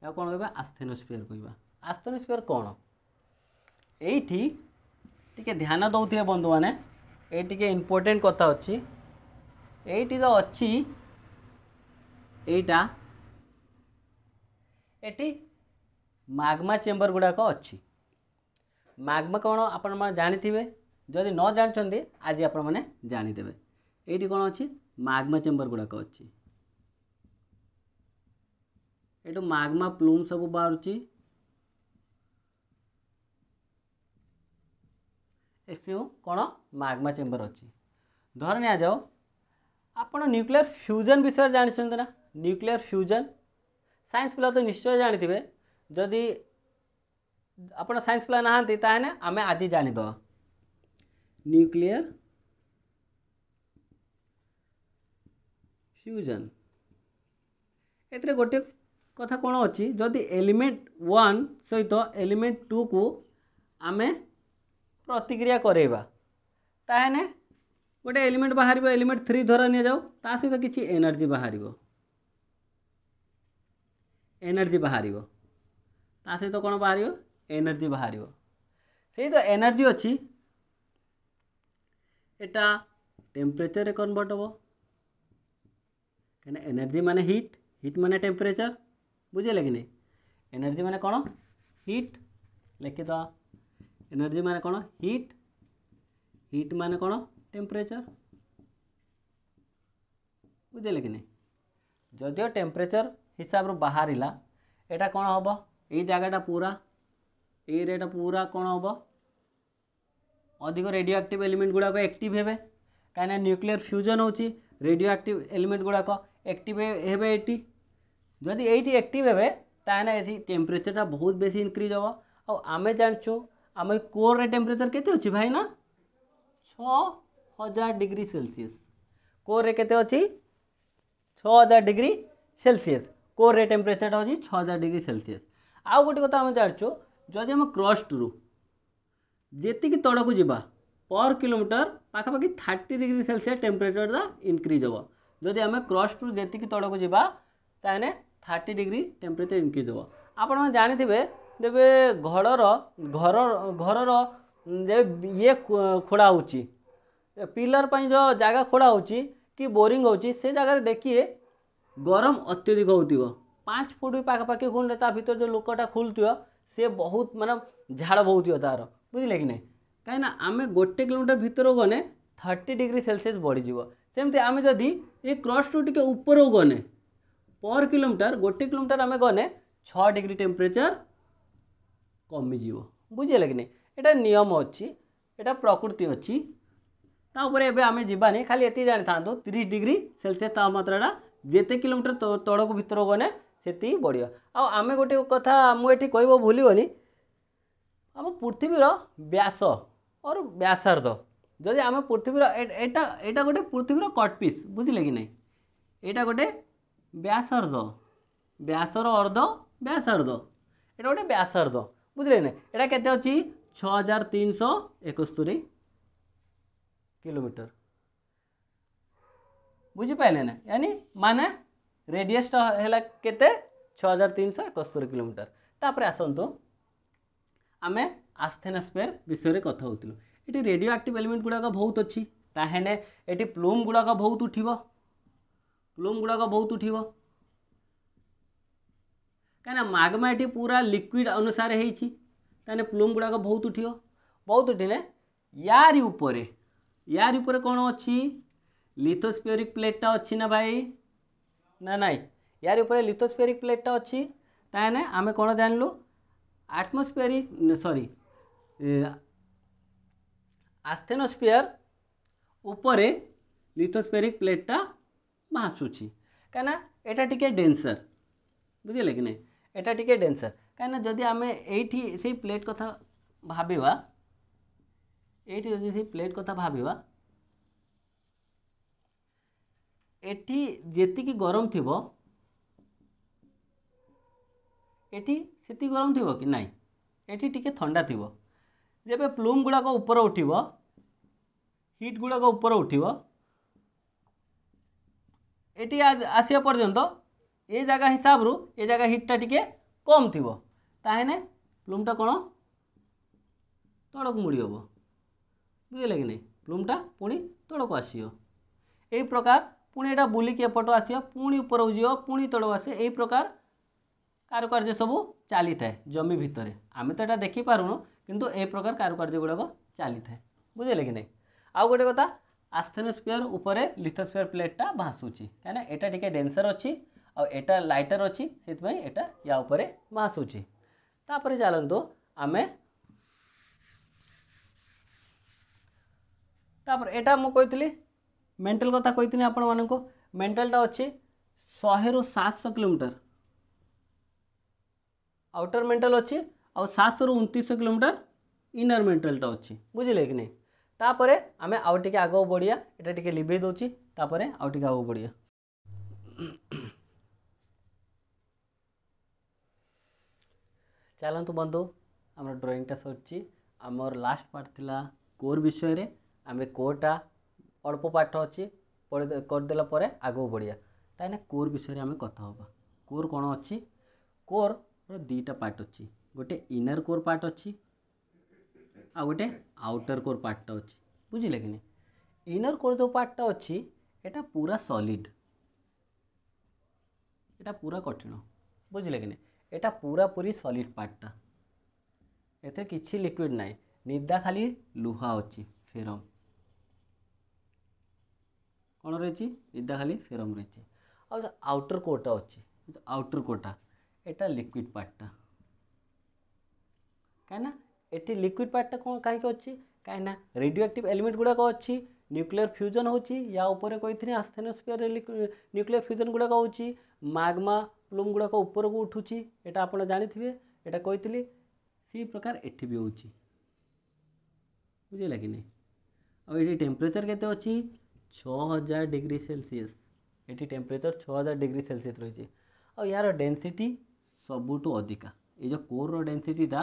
A: ଏହାକୁ କ'ଣ କହିବା ଆସ୍ଥେନୋସ୍ପିୟର କହିବା ଆସ୍ଥେନୋସ୍ପିୟର କ'ଣ ଏଇଠି ଟିକେ ଧ୍ୟାନ ଦେଉଥିବେ ବନ୍ଧୁମାନେ ଏଇ ଟିକେ ଇମ୍ପୋର୍ଟାଣ୍ଟ କଥା ଅଛି ଏଇଠି ତ ଅଛି ଏଇଟା ଏଠି ମାଗ୍ମା ଚେମ୍ବର ଗୁଡ଼ାକ ଅଛି ମାଗ୍ମା କ'ଣ ଆପଣମାନେ ଜାଣିଥିବେ ଯଦି ନ ଜାଣିଛନ୍ତି ଆଜି ଆପଣମାନେ ଜାଣିଦେବେ ଏଇଠି କ'ଣ ଅଛି ମାଗ୍ମା ଚେମ୍ବର ଗୁଡ଼ାକ ଅଛି ଏଠୁ ମାଗ୍ମା ପ୍ଲୁମ୍ ସବୁ ବାହାରୁଛି ଏସବୁ କ'ଣ ମାଗ୍ମା ଚେମ୍ବର ଅଛି ଧରି ନିଆଯାଉ ଆପଣ ନ୍ୟୁକ୍ଲିୟର ଫ୍ୟୁଜନ୍ ବିଷୟରେ ଜାଣିଛନ୍ତି ନା ନ୍ୟୁକ୍ଲିୟର ଫ୍ୟୁଜନ୍ ସାଇନ୍ସ ପିଲା ତ ନିଶ୍ଚୟ ଜାଣିଥିବେ ଯଦି ଆପଣ ସାଇନ୍ସ ପିଲା ନାହାନ୍ତି ତାହେଲେ ଆମେ ଆଜି ଜାଣିଦେବା ନ୍ୟୁକ୍ଲିୟର फ्यूजन ए गोटे कथा कौन अच्छी जदि एलिमेंट वन सहित तो एलिमेंट टू को आम प्रतिक्रिया करेबा गोटे एलिमेंट बाहर एलिमेंट थ्री द्वारा नि जाऊ सहित किसी एनर्जी बाहर एनर्जी बाहर ता सहित कौन बाहर एनर्जी बाहर सही तो एनर्जी अच्छी एटा टेम्परेचर कनभर्ट हाँ କାହିଁକିନା ଏନର୍ଜି ମାନେ ହିଟ୍ ହିଟ୍ ମାନେ ଟେମ୍ପରେଚର ବୁଝିଲେ କି ନାହିଁ ଏନର୍ଜି ମାନେ କ'ଣ ହିଟ୍ ଲେଖିଦେବା ଏନର୍ଜି ମାନେ କ'ଣ ହିଟ୍ ହିଟ୍ ମାନେ କ'ଣ ଟେମ୍ପରେଚର ବୁଝିଲେ କି ନାହିଁ ଯଦିଓ ଟେମ୍ପରେଚର ହିସାବରୁ ବାହାରିଲା ଏଇଟା କ'ଣ ହେବ ଏଇ ଜାଗାଟା ପୁରା ଏଇ ଏରିଆଟା ପୁରା କ'ଣ ହେବ ଅଧିକ ରେଡ଼ିଓ ଆକ୍ଟିଭ୍ ଏଲିମେଣ୍ଟ ଗୁଡ଼ାକ ଆକ୍ଟିଭ୍ ହେବେ କାହିଁକିନା ନ୍ୟୁକ୍ଲିୟର ଫ୍ୟୁଜନ୍ ହେଉଛି ରେଡ଼ିଓ ଆକ୍ଟିଭ୍ ଏଲିମେଣ୍ଟ ଗୁଡ଼ାକ एक्टिव ये एक्टिव हे तेल ये टेम्परेचरटा बहुत बेस इनक्रिज हे आम जानचु आम कोर टेम्परेचर के भाईना छ हजार डिग्री सेलसीयस कोर के छ हजार डिग्री सेलसीयस कोर टेम्परेचरटा अच्छे छः हजार डिग्री सेलसीयस आउ गोटे कथा आम जानचु जदि आम क्रस्ट्रु जी तड़क जावा पर किलोमीटर पखापाखि थर्टी डिग्री सेलसीयस टेम्परेचरटा इनक्रिज हे ଯଦି ଆମେ କ୍ରସ୍ ଟୁ ଯେତିକି ତଳକୁ ଯିବା ତାହେଲେ ଥାର୍ଟି ଡିଗ୍ରୀ ଟେମ୍ପରେଚର୍ ଇନକ୍ରିଜ୍ ହେବ ଆପଣମାନେ ଜାଣିଥିବେ ଯେବେ ଘରର ଘର ଘରର ଯେ ଇଏ ଖୋଳା ହେଉଛି ପିଲର୍ ପାଇଁ ଯେଉଁ ଜାଗା ଖୋଳା ହେଉଛି କି ବୋରିଂ ହେଉଛି ସେ ଜାଗାରେ ଦେଖିବେ ଗରମ ଅତ୍ୟଧିକ ହେଉଥିବ ପାଞ୍ଚ ଫୁଟ୍ ପାଖାପାଖି ଖୋଳିଲେ ତା ଭିତରେ ଯେଉଁ ଲୋକଟା ଖୋଲୁଥିବ ସେ ବହୁତ ମାନେ ଝାଳ ବହୁଥିବ ତା'ର ବୁଝିଲେ କି ନାହିଁ କାହିଁକିନା ଆମେ ଗୋଟେ କିଲୋମିଟର ଭିତରକୁ ଗଲେ ଥାର୍ଟି ଡିଗ୍ରୀ ସେଲସିୟସ୍ ବଢ଼ିଯିବ सेमती आम जदि ये क्रस टू टे ऊपर गने पर कोमीटर गोटे कोमीटर आम गने छिग्री टेम्परेचर कमिज बुझे कि नहीं यहाँ नियम अच्छी एटा प्रकृति अच्छी तापर एम जीवानी खाली ये जान था तीस डिग्री सेलसीयस तापम्रा जिते कोमीटर तौक भितर गने से बढ़िया आम गोटे कथा मुझे कह भूल आम पृथ्वीर व्यास और व्यासार्ध ଯଦି ଆମେ ପୃଥିବୀର ଏଇଟା ଏଇଟା ଗୋଟେ ପୃଥିବୀର କଟପିସ୍ ବୁଝିଲେ କି ନାହିଁ ଏଇଟା ଗୋଟେ ବ୍ୟାସାର୍ଦ୍ଧ ବ୍ୟାସର ଅର୍ଦ୍ଧ ବ୍ୟାସାର୍ଦ୍ଧ ଏଇଟା ଗୋଟେ ବ୍ୟାସାର୍ଦ୍ଧ ବୁଝିଲେ କି ନାହିଁ ଏଇଟା କେତେ ଅଛି ଛଅ ହଜାର ତିନିଶହ ଏକସ୍ତରୀ କିଲୋମିଟର ବୁଝିପାରିଲେ ନା ୟାନି ମାନେ ରେଡିୟସଟା ହେଲା କେତେ ଛଅ ହଜାର ତିନିଶହ ଏକସ୍ତରୀ କିଲୋମିଟର ତାପରେ ଆସନ୍ତୁ ଆମେ ଆସ୍ଥେନାସ୍ପେୟାର ବିଷୟରେ କଥା ହେଉଥିଲୁ ये रेडियो आक्टिव एलिमेंट गुड़ाक बहुत अच्छी तेल ये प्लूम गुड़ाक बहुत उठी प्लूम गुड़ाक बहुत उठ कहीं मग्मा ये पूरा लिक्विड अनुसार होने प्लूम गुड़ाक बहुत उठ बहुत उठने यार यार उपरे कौन अच्छी लिथोस्पिरिक प्लेटा अच्छी ना भाई ना ना यार उपरे लिथोस्पिरिक प्लेटा अच्छी तेल आम कौन जान लु आटमोस्फेरिक सरी ଆସ୍ଥେନୋସ୍ପିୟର ଉପରେ ଲିଥୋସ୍ପେରିକ୍ ପ୍ଲେଟ୍ଟା ଭାସୁଛି କାହିଁକିନା ଏଇଟା ଟିକେ ଡେନ୍ସର୍ ବୁଝିଲେ କି ନାହିଁ ଏଇଟା ଟିକେ ଡେନ୍ସର୍ କାହିଁକିନା ଯଦି ଆମେ ଏଇଠି ସେଇ ପ୍ଲେଟ୍ କଥା ଭାବିବା ଏଇଠି ଯଦି ସେଇ ପ୍ଲେଟ୍ କଥା ଭାବିବା ଏଠି ଯେତିକି ଗରମ ଥିବ ଏଠି ସେତିକି ଗରମ ଥିବ କି ନାହିଁ ଏଠି ଟିକେ ଥଣ୍ଡା ଥିବ जब प्लूम गुड़ाक ऊपर उठ हिट गुड़ाक ऊपर उठ ये आसवा पर्यटन ये जगह हिसाब रु ये जगह हिटा टी कम थी प्लूमटा कौन तड़क मुड़ी हे बुझे कि नहीं प्लूमटा पुणी तड़क आसो प्रकार पुणी यहाँ बुल किपट आस पुणी ऊपर जीव पुणी तड़क आसे यही कारुकार्य सबू चली था जमी भितर आम तो यहाँ देखिपुनु किंतु ए प्रकार कारुकर्ज गुड़ाक चली था बुझे कि नहीं आउ गोटे कथा आस्थेनोस्फिर उपर लिथोस्फिर प्लेटा भाषुची कहीं यहाँ टी डेन्सर अच्छी आउ एटा लाइटर अच्छी से तापर चलतु आम तापर एटा मु कही मेंटल कथा कही थी आपण मानक मेन्टालटा अच्छे शहे रु सात किलोमीटर आउटर मेंटल अच्छी ଆଉ ସାତଶହରୁ ଉଣତିରିଶଶହ କିଲୋମିଟର ଇନର ମେଣ୍ଟାଲଟା ଅଛି ବୁଝିଲେ କି ନାହିଁ ତାପରେ ଆମେ ଆଉ ଟିକେ ଆଗକୁ ବଢ଼ିବା ଏଇଟା ଟିକେ ଲିଭେଇ ଦେଉଛି ତାପରେ ଆଉ ଟିକେ ଆଗକୁ ବଢ଼ିବା ଚାଲନ୍ତୁ ବନ୍ଧୁ ଆମର ଡ୍ରଇଂଟା ସରିଛି ଆମର ଲାଷ୍ଟ ପାର୍ଟ ଥିଲା କୋର୍ ବିଷୟରେ ଆମେ କୋର୍ଟା ଅଳ୍ପ ପାଠ ଅଛି କରିଦେଲା ପରେ ଆଗକୁ ବଢ଼ିବା ତାହେଲେ କୋର୍ ବିଷୟରେ ଆମେ କଥା ହେବା କୋର୍ କ'ଣ ଅଛି କୋର୍ର ଦୁଇଟା ପାର୍ଟ ଅଛି ଗୋଟେ ଇନର୍ କୋର୍ ପାର୍ଟ ଅଛି ଆଉ ଗୋଟେ ଆଉଟର୍ କୋର୍ ପାର୍ଟଟା ଅଛି ବୁଝିଲେ କି ନାହିଁ ଇନର୍ କୋର୍ ଯେଉଁ ପାର୍ଟଟା ଅଛି ଏଇଟା ପୁରା ସଲିଡ଼୍ ଏଇଟା ପୁରା କଠିନ ବୁଝିଲେ କି ନାହିଁ ଏଇଟା ପୁରାପୁରି ସଲିଡ଼୍ ପାର୍ଟଟା ଏଥିରେ କିଛି ଲିକ୍ୱିଡ଼ ନାହିଁ ନିଦା ଖାଲି ଲୁହା ଅଛି ଫେରମ୍ କ'ଣ ରହିଛି ନିଦା ଖାଲି ଫେରମ୍ ରହିଛି ଆଉ ଆଉଟର୍ କୋର୍ଟା ଅଛି ଆଉଟର୍ କୋର୍ଟା ଏଇଟା ଲିକ୍ୱିଡ଼ ପାର୍ଟଟା କାହିଁକିନା ଏଠି ଲିକ୍ୱିଡ଼ ପାର୍ଟଟା କ'ଣ କାହିଁକି ଅଛି କାହିଁକିନା ରେଡ଼ିଓ ଆକ୍ଟିଭ୍ ଏଲିମେଣ୍ଟ ଗୁଡ଼ାକ ଅଛି ନ୍ୟୁକ୍ଲିୟର ଫ୍ୟୁଜନ୍ ହେଉଛି ୟା ଉପରେ କହିଥିଲି ଆସ୍ଥାନୋସ୍ଫିୟରରେ ନ୍ୟୁକ୍ଲିୟର ଫ୍ୟୁଜନ୍ ଗୁଡ଼ାକ ହେଉଛି ମାଗ୍ମା ପ୍ଲୁମ୍ ଗୁଡ଼ାକ ଉପରକୁ ଉଠୁଛି ଏଇଟା ଆପଣ ଜାଣିଥିବେ ଏଇଟା କହିଥିଲି ସେଇ ପ୍ରକାର ଏଠି ବି ହେଉଛି ବୁଝିଲା କି ନାହିଁ ଆଉ ଏଠି ଟେମ୍ପରେଚର୍ କେତେ ଅଛି ଛଅ ହଜାର ଡିଗ୍ରୀ ସେଲସିୟସ୍ ଏଠି ଟେମ୍ପରେଚର୍ ଛଅ ହଜାର ଡିଗ୍ରୀ ସେଲସିୟସ୍ ରହିଛି ଆଉ ୟାର ଡେନ୍ସିଟି ସବୁଠୁ ଅଧିକା ଏ ଯେଉଁ କୋର୍ର ଡେନ୍ସିଟିଟା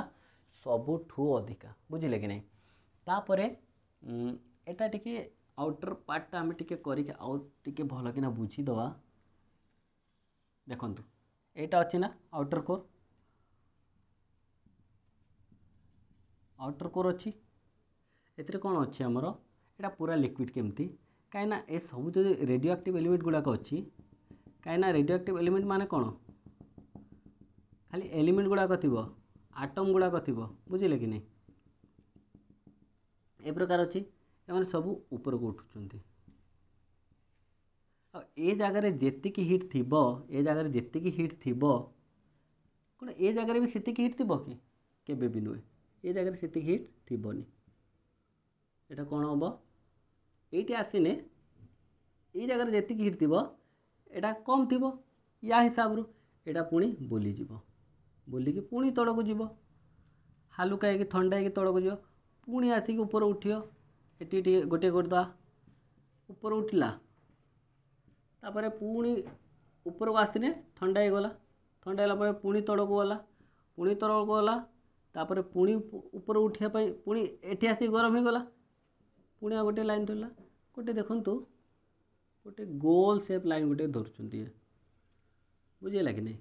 A: ସବୁଠୁ ଅଧିକା ବୁଝିଲେ କି ନାହିଁ ତାପରେ ଏଇଟା ଟିକେ ଆଉଟର ପାର୍ଟଟା ଆମେ ଟିକେ କରିକି ଆଉ ଟିକେ ଭଲ କିନା ବୁଝିଦେବା ଦେଖନ୍ତୁ ଏଇଟା ଅଛି ନା ଆଉଟର କୋର୍ ଆଉଟର କୋର୍ ଅଛି ଏଥିରେ କ'ଣ ଅଛି ଆମର ଏଇଟା ପୁରା ଲିକ୍ୱିଡ଼ କେମିତି କାହିଁକିନା ଏସବୁ ଯଦି ରେଡ଼ିଓ ଆକ୍ଟିଭ୍ ଏଲିମେଣ୍ଟ ଗୁଡ଼ାକ ଅଛି କାହିଁକିନା ରେଡ଼ିଓ ଆକ୍ଟିଭ୍ ଏଲିମେଣ୍ଟ ମାନେ କ'ଣ ଖାଲି ଏଲିମେଣ୍ଟ ଗୁଡ଼ାକ ଥିବ ଆଟମ୍ ଗୁଡ଼ାକ ଥିବ ବୁଝିଲେ କି ନାହିଁ ଏ ପ୍ରକାର ଅଛି ଏମାନେ ସବୁ ଉପରକୁ ଉଠୁଛନ୍ତି ଆଉ ଏ ଜାଗାରେ ଯେତିକି ହିଟ୍ ଥିବ ଏ ଜାଗାରେ ଯେତିକି ହିଟ୍ ଥିବ କ'ଣ ଏ ଜାଗାରେ ବି ସେତିକି ହିଟ୍ ଥିବ କି କେବେ ବି ନୁହେଁ ଏ ଜାଗାରେ ସେତିକି ହିଟ୍ ଥିବନି ଏଇଟା କ'ଣ ହେବ ଏଇଠି ଆସିନେ ଏଇ ଜାଗାରେ ଯେତିକି ହିଟ୍ ଥିବ ଏଇଟା କମ୍ ଥିବ ୟା ହିସାବରୁ ଏଇଟା ପୁଣି ବୁଲିଯିବ बोलिकी पुणी तौक जीव हालुका है कि तौक जीव पुणी आसिक ऊपर उठियो ये गोटे गोटा ऊपर उठला तापर पुणी ऊपर को आसने थंडा गला थंडा होगा पुणी तल को गला पुणी तौक को गला तापर पुणी ऊपर उठिया पुणी एटी आस गरम ही गला पुणी आ गोटे लाइन धरला गोटे देखु गोटे गोल सेप लाइन गोटे धरुँच बुझेगा कि नहीं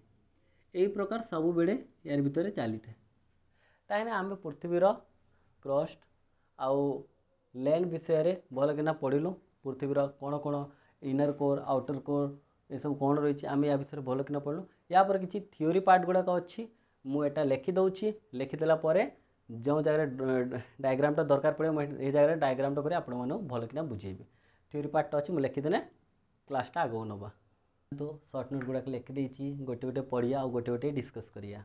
A: ଏହି ପ୍ରକାର ସବୁବେଳେ ୟାରି ଭିତରେ ଚାଲିଥାଏ କାହିଁକିନା ଆମେ ପୃଥିବୀର କ୍ରଷ୍ଟ ଆଉ ଲ୍ୟାଣ୍ଡ ବିଷୟରେ ଭଲକିନା ପଢ଼ିଲୁ ପୃଥିବୀର କ'ଣ କ'ଣ ଇନର୍ କୋର୍ ଆଉଟର୍ କୋର୍ ଏସବୁ କ'ଣ ରହିଛି ଆମେ ୟା ବିଷୟରେ ଭଲକିନା ପଢ଼ିଲୁ ୟାପରେ କିଛି ଥିଓରି ପାର୍ଟ ଗୁଡ଼ାକ ଅଛି ମୁଁ ଏଇଟା ଲେଖିଦେଉଛି ଲେଖିଦେଲା ପରେ ଯେଉଁ ଜାଗାରେ ଡାଇଗ୍ରାମଟା ଦରକାର ପଡ଼ିବ ମୁଁ ଏହି ଜାଗାରେ ଡାଇଗ୍ରାମଟା କରି ଆପଣମାନଙ୍କୁ ଭଲକିନା ବୁଝେଇବି ଥିଓରି ପାର୍ଟଟା ଅଛି ମୁଁ ଲେଖିଦେଲେ କ୍ଲାସ୍ଟା ଆଗକୁ ନେବା ଦେଖନ୍ତୁ ସର୍ଟ ନୋଟ୍ ଗୁଡ଼ାକ ଲେଖିଦେଇଛି ଗୋଟେ ଗୋଟେ ପଢ଼ିବା ଆଉ ଗୋଟେ ଗୋଟେ ଡିସ୍କସ୍ କରିବା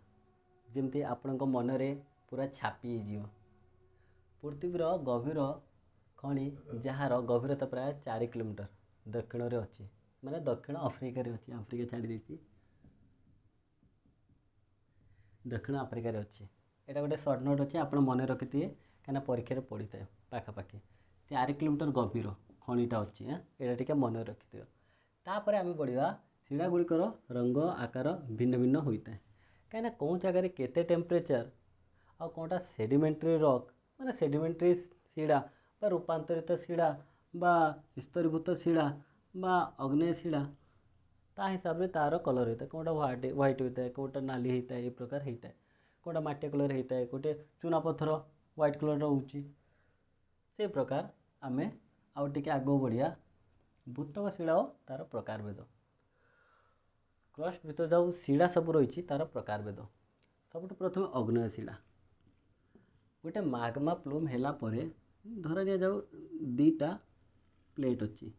A: ଯେମିତି ଆପଣଙ୍କ ମନରେ ପୁରା ଛାପି ହେଇଯିବ ପୃଥିବୀର ଗଭୀର ଖଣି ଯାହାର ଗଭୀରତା ପ୍ରାୟ ଚାରି କିଲୋମିଟର ଦକ୍ଷିଣରେ ଅଛି ମାନେ ଦକ୍ଷିଣ ଆଫ୍ରିକାରେ ଅଛି ଆଫ୍ରିକା ଛାଡ଼ି ଦେଇଛି ଦକ୍ଷିଣ ଆଫ୍ରିକାରେ ଅଛି ଏଇଟା ଗୋଟେ ସର୍ଟ ନୋଟ୍ ଅଛି ଆପଣ ମନେ ରଖିଥିବେ କାହିଁକିନା ପରୀକ୍ଷାରେ ପଢ଼ିଥାଏ ପାଖାପାଖି ଚାରି କିଲୋମିଟର ଗଭୀର ଖଣିଟା ଅଛି ଏଇଟା ଟିକେ ମନେ ରଖିଥିବେ ତା'ପରେ ଆମେ ପଢ଼ିବା ଶିଳା ଗୁଡ଼ିକର ରଙ୍ଗ ଆକାର ଭିନ୍ନ ଭିନ୍ନ ହୋଇଥାଏ କାହିଁକିନା କେଉଁ ଜାଗାରେ କେତେ ଟେମ୍ପରେଚର୍ ଆଉ କେଉଁଟା ସେଡ଼ିମେଣ୍ଟାରୀ ରକ୍ ମାନେ ସେଡ଼ିମେଣ୍ଟାରୀ ଶିଳା ବା ରୂପାନ୍ତରିତ ଶିଳା ବା ସ୍ଥରୀଭୂତ ଶିଳା ବା ଅଗ୍ନେୟ ଶିଳା ତା ହିସାବରେ ତା'ର କଲର୍ ହୋଇଥାଏ କେଉଁଟା ହ୍ୱାଇଟ୍ ହ୍ୱାଇଟ୍ ହୋଇଥାଏ କେଉଁଟା ନାଲି ହୋଇଥାଏ ଏ ପ୍ରକାର ହୋଇଥାଏ କେଉଁଟା ମାଟିଆ କଲର୍ ହୋଇଥାଏ ଗୋଟେ ଚୁନା ପଥର ହ୍ୱାଇଟ୍ କଲର୍ ରହୁଛି ସେ ପ୍ରକାର ଆମେ ଆଉ ଟିକେ ଆଗକୁ ବଢ଼ିବା ବୁତକ ଶିଳା ଓ ତା'ର ପ୍ରକାରଭେଦ କ୍ରଷ୍ଟ ଭିତରେ ଯେଉଁ ଶିଳା ସବୁ ରହିଛି ତା'ର ପ୍ରକାରଭେଦ ସବୁଠୁ ପ୍ରଥମେ ଅଗ୍ନୟ ଶିଳା ଗୋଟେ ମାଗ୍ମା ପ୍ଲୁମ୍ ହେଲା ପରେ ଧରା ନିଆଯାଉ ଦୁଇଟା ପ୍ଲେଟ୍ ଅଛି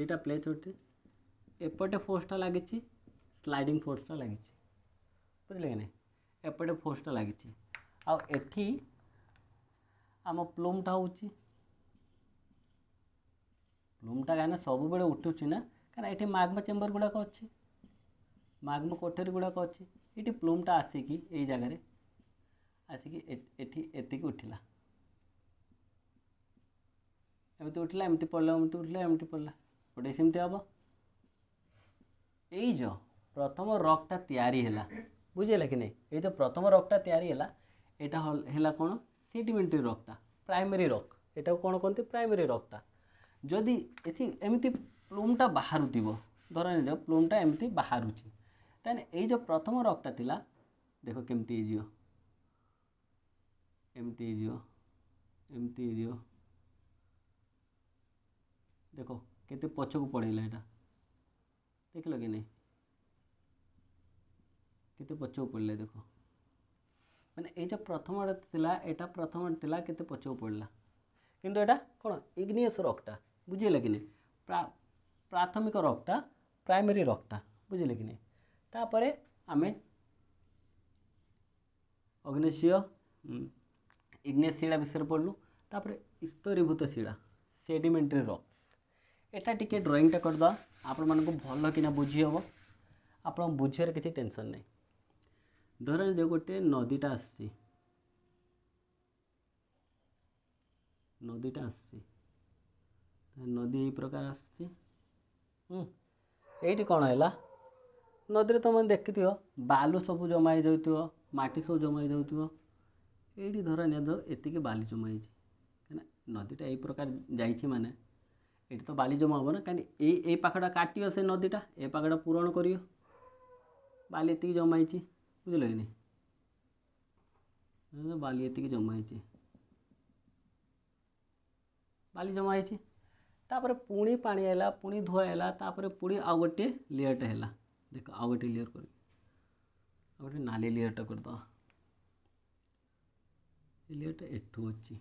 A: ଦୁଇଟା ପ୍ଲେଟ୍ ଗୋଟେ ଏପଟେ ଫୋର୍ସଟା ଲାଗିଛି ସ୍ଲାଇଡ଼ିଂ ଫୋର୍ସଟା ଲାଗିଛି ବୁଝିଲେ କି ନାହିଁ ଏପଟେ ଫୋର୍ସଟା ଲାଗିଛି ଆଉ ଏଠି ଆମ ପ୍ଲୁମ୍ଟା ହେଉଛି ପ୍ଲୁମ୍ଟା କାହିଁକିନା ସବୁବେଳେ ଉଠୁଛି ନା କାରଣ ଏଠି ମାଗ୍ମା ଚେମ୍ବର ଗୁଡ଼ାକ ଅଛି ମାଗ୍ମା କୋଠରୀ ଗୁଡ଼ାକ ଅଛି ଏଠି ପ୍ଲୁମ୍ଟା ଆସିକି ଏଇ ଜାଗାରେ ଆସିକି ଏଠି ଏତିକି ଉଠିଲା ଏମିତି ଉଠିଲା ଏମିତି ପଡ଼ିଲା ଏମିତି ଉଠିଲା ଏମିତି ପଡ଼ିଲା ଗୋଟେ ସେମିତି ହେବ ଏଇ ଯେଉଁ ପ୍ରଥମ ରକ୍ଟା ତିଆରି ହେଲା ବୁଝିହେଲା କି ନାହିଁ ଏଇ ଯେଉଁ ପ୍ରଥମ ରକ୍ଟା ତିଆରି ହେଲା ଏଇଟା ହେଲା କ'ଣ ସେଡ଼ିମେଣ୍ଟାରୀ ରକ୍ଟା ପ୍ରାଇମେରୀ ରକ୍ ଏଟାକୁ କ'ଣ କହନ୍ତି ପ୍ରାଇମେରୀ ରକ୍ଟା ଯଦି ଏଠି ଏମିତି ପ୍ଲୁମ୍ଟା ବାହାରୁଥିବ ଧର ନିଜ ପ୍ଲୁମ୍ଟା ଏମିତି ବାହାରୁଛି ତାହେଲେ ଏଇ ଯେଉଁ ପ୍ରଥମ ରକ୍ଟା ଥିଲା ଦେଖ କେମିତି ହେଇଯିବ ଏମିତି ହେଇଯିବ ଏମିତି ହେଇଯିବ ଦେଖ କେତେ ପଛକୁ ପଳେଇଲା ଏଇଟା ଦେଖିଲ କି ନାହିଁ କେତେ ପଛକୁ ପଡ଼ିଲା ଦେଖ ମାନେ ଏଇ ଯେଉଁ ପ୍ରଥମଟା ଥିଲା ଏଇଟା ପ୍ରଥମରେ ଥିଲା କେତେ ପଛକୁ ପଡ଼ିଲା କିନ୍ତୁ ଏଇଟା କ'ଣ ଇଗ୍ନିୟସ୍ ରକ୍ଟା ବୁଝିଲେ କି ନାହିଁ ପ୍ରାଥମିକ ରକ୍ଟା ପ୍ରାଇମେରୀ ରକ୍ଟା ବୁଝିଲେ କି ନାହିଁ ତାପରେ ଆମେ ଅଗ୍ନେଶୀୟ ଇଗ୍ନେସ୍ ଶିଳା ବିଷୟରେ ପଢ଼ିଲୁ ତାପରେ ସ୍ତରୀଭୂତ ଶିଳା ସେଡିମେଣ୍ଟାରୀ ରକ୍ସ ଏଇଟା ଟିକେ ଡ୍ରଇଂଟା କରିଦେବା ଆପଣମାନଙ୍କୁ ଭଲ କିନା ବୁଝି ହେବ ଆପଣ ବୁଝିବାରେ କିଛି ଟେନସନ୍ ନାହିଁ ଧରନିଦିଅ ଗୋଟେ ନଦୀଟା ଆସିଛି ନଦୀଟା ଆସିଛି ନଦୀ ଏଇ ପ୍ରକାର ଆସିଛି ଏଇଠି କ'ଣ ହେଲା ନଦୀରେ ତୁମେ ଦେଖିଥିବ ବାଲୁ ସବୁ ଜମା ହେଇଯାଉଥିବ ମାଟି ସବୁ ଜମା ହେଇଯାଉଥିବ ଏଇଠି ଧର ନିଅ ଏତିକି ବାଲି ଜମା ହେଇଛି କାହିଁକିନା ନଦୀଟା ଏଇ ପ୍ରକାର ଯାଇଛି ମାନେ ଏଠି ତ ବାଲି ଜମା ହେବ ନା କାହିଁକି ଏଇ ଏଇ ପାଖଟା କାଟିବ ସେ ନଦୀଟା ଏ ପାଖଟା ପୂରଣ କରିବ ବାଲି ଏତିକି ଜମା ହେଇଛି ବୁଝିଲ କି ନାହିଁ ବାଲି ଏତିକି ଜମା ହେଇଛି ବାଲି ଜମା ହେଇଛି ତାପରେ ପୁଣି ପାଣି ହେଲା ପୁଣି ଧୁଆ ହେଲା ତାପରେ ପୁଣି ଆଉ ଗୋଟିଏ ଲେୟର୍ଟେ ହେଲା ଦେଖ ଆଉ ଗୋଟିଏ ଲେୟର୍ କରିକି ଆଉ ଗୋଟେ ନାଲି ଲେୟର୍ଟା କରିଦେବା ଲେୟର୍ଟା ଏଠୁ ଅଛି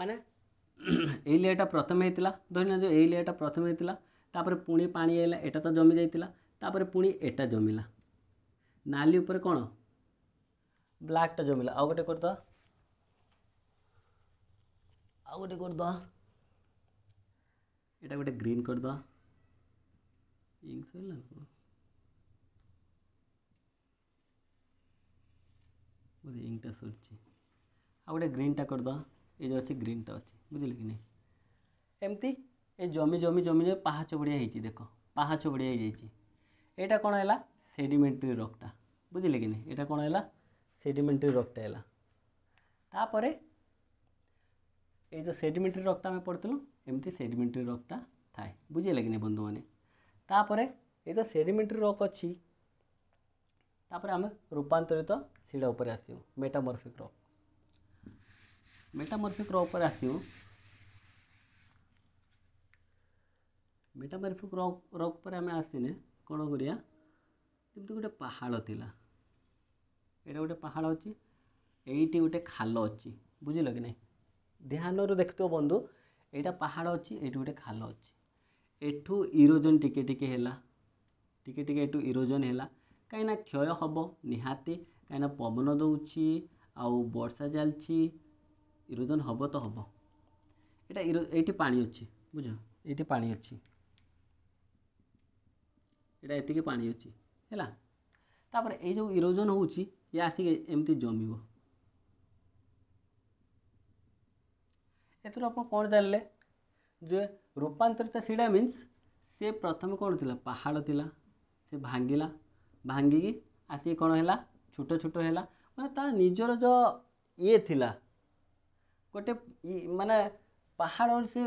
A: ମାନେ ଏଇ ଲେୟର୍ଟା ପ୍ରଥମେ ହେଇଥିଲା ଧରିନିଅନ୍ତୁ ଏଇ ଲେୟର୍ଟା ପ୍ରଥମେ ହେଇଥିଲା ତାପରେ ପୁଣି ପାଣି ଆଇଲା ଏଇଟା ତ ଜମି ଯାଇଥିଲା ତାପରେ ପୁଣି ଏଇଟା ଜମିଲା ନାଲି ଉପରେ କ'ଣ ବ୍ଲାକ୍ଟା ଜମିଲା ଆଉ ଗୋଟେ କରିଦେବା ଆଉ ଗୋଟେ କରିଦେବା ଏଇଟା ଗୋଟେ ଗ୍ରୀନ୍ କରିଦେବା ଇଙ୍କ୍ ସରିଲା ବୋଧେ ଇଙ୍କ୍ଟା ସରିଛି ଆଉ ଗୋଟେ ଗ୍ରୀନ୍ଟା କରିଦେବା ଏ ଯେଉଁ ଅଛି ଗ୍ରୀନ୍ଟା ଅଛି ବୁଝିଲେ କି ନାହିଁ ଏମିତି ଏ ଜମି ଜମି ଜମିରେ ପାହାଚ ବଢ଼ିଆ ହେଇଛି ଦେଖ ପାହାଚ ବଢ଼ିଆ ହେଇଯାଇଛି ଏଇଟା କ'ଣ ହେଲା ସେଡ଼ିମେଣ୍ଟାରୀ ରକ୍ଟା ବୁଝିଲେ କି ନାହିଁ ଏଇଟା କ'ଣ ହେଲା ସେଡ଼ିମେଣ୍ଟାରୀ ରକ୍ଟା ହେଲା ତାପରେ ଏଇ ଯେଉଁ ସେଡ଼ିମେଣ୍ଟାରୀ ରକ୍ଟା ଆମେ ପଢ଼ୁଥିଲୁ ଏମିତି ସେଡ଼ିମେଣ୍ଟାରୀ ରକ୍ଟା ଥାଏ ବୁଝିଲେ କି ନାହିଁ ବନ୍ଧୁମାନେ ତାପରେ ଏ ଯେଉଁ ସେଡ଼ିମେଣ୍ଟାରୀ ରକ୍ ଅଛି ତାପରେ ଆମେ ରୂପାନ୍ତରିତ ଶିଡ଼ା ଉପରେ ଆସିବୁ ମେଟାମର୍ଫିକ୍ ରକ୍ મેટામોર્ફિક રો ઉપર આસ્યું મેટામોર્ફિક રો રો ઉપર આમે આસીને କ'ଣ କରିବା ଯେମିତି ଗୋଟେ ପାହାଡ଼ ଥିଲା ଏଇଟା ଗୋଟେ ପାହାଡ଼ ଅଛି ଏଇଠି ଗୋଟେ ଖାଲ ଅଛି ବୁଝିଲ କି ନାହିଁ ଧ୍ୟାନରୁ ଦେଖୁଥିବ ବନ୍ଧୁ ଏଇଟା ପାହାଡ଼ ଅଛି ଏଇଠି ଗୋଟେ ଖାଲ ଅଛି ଏଠୁ ଇରୋଜନ୍ ଟିକେ ଟିକେ ହେଲା ଟିକେ ଟିକେ ଏଠୁ ଇରୋଜନ୍ ହେଲା କାହିଁକିନା କ୍ଷୟ ହେବ ନିହାତି କାହିଁକିନା ପବନ ଦେଉଛି ଆଉ ବର୍ଷା ଚାଲିଛି ଇରୋଜନ୍ ହେବ ତ ହେବ ଏଇଟା ଇରୋ ଏଇଠି ପାଣି ଅଛି ବୁଝ ଏଇଠି ପାଣି ଅଛି ଏଇଟା ଏତିକି ପାଣି ଅଛି ହେଲା ତାପରେ ଏଇ ଯେଉଁ ଇରୋଜନ୍ ହେଉଛି ଏ ଆସିକି ଏମିତି ଜମିବ ଏଥିରୁ ଆପଣ କ'ଣ ଜାଣିଲେ ଯେ ରୂପାନ୍ତରିତ ସେଇଟା ମିନ୍ସ ସେ ପ୍ରଥମେ କ'ଣ ଥିଲା ପାହାଡ଼ ଥିଲା ସେ ଭାଙ୍ଗିଲା ଭାଙ୍ଗିକି ଆସିକି କ'ଣ ହେଲା ଛୋଟ ଛୋଟ ହେଲା ମାନେ ତା ନିଜର ଯେଉଁ ଇଏ ଥିଲା ଗୋଟେ ମାନେ ପାହାଡ଼ର ସେ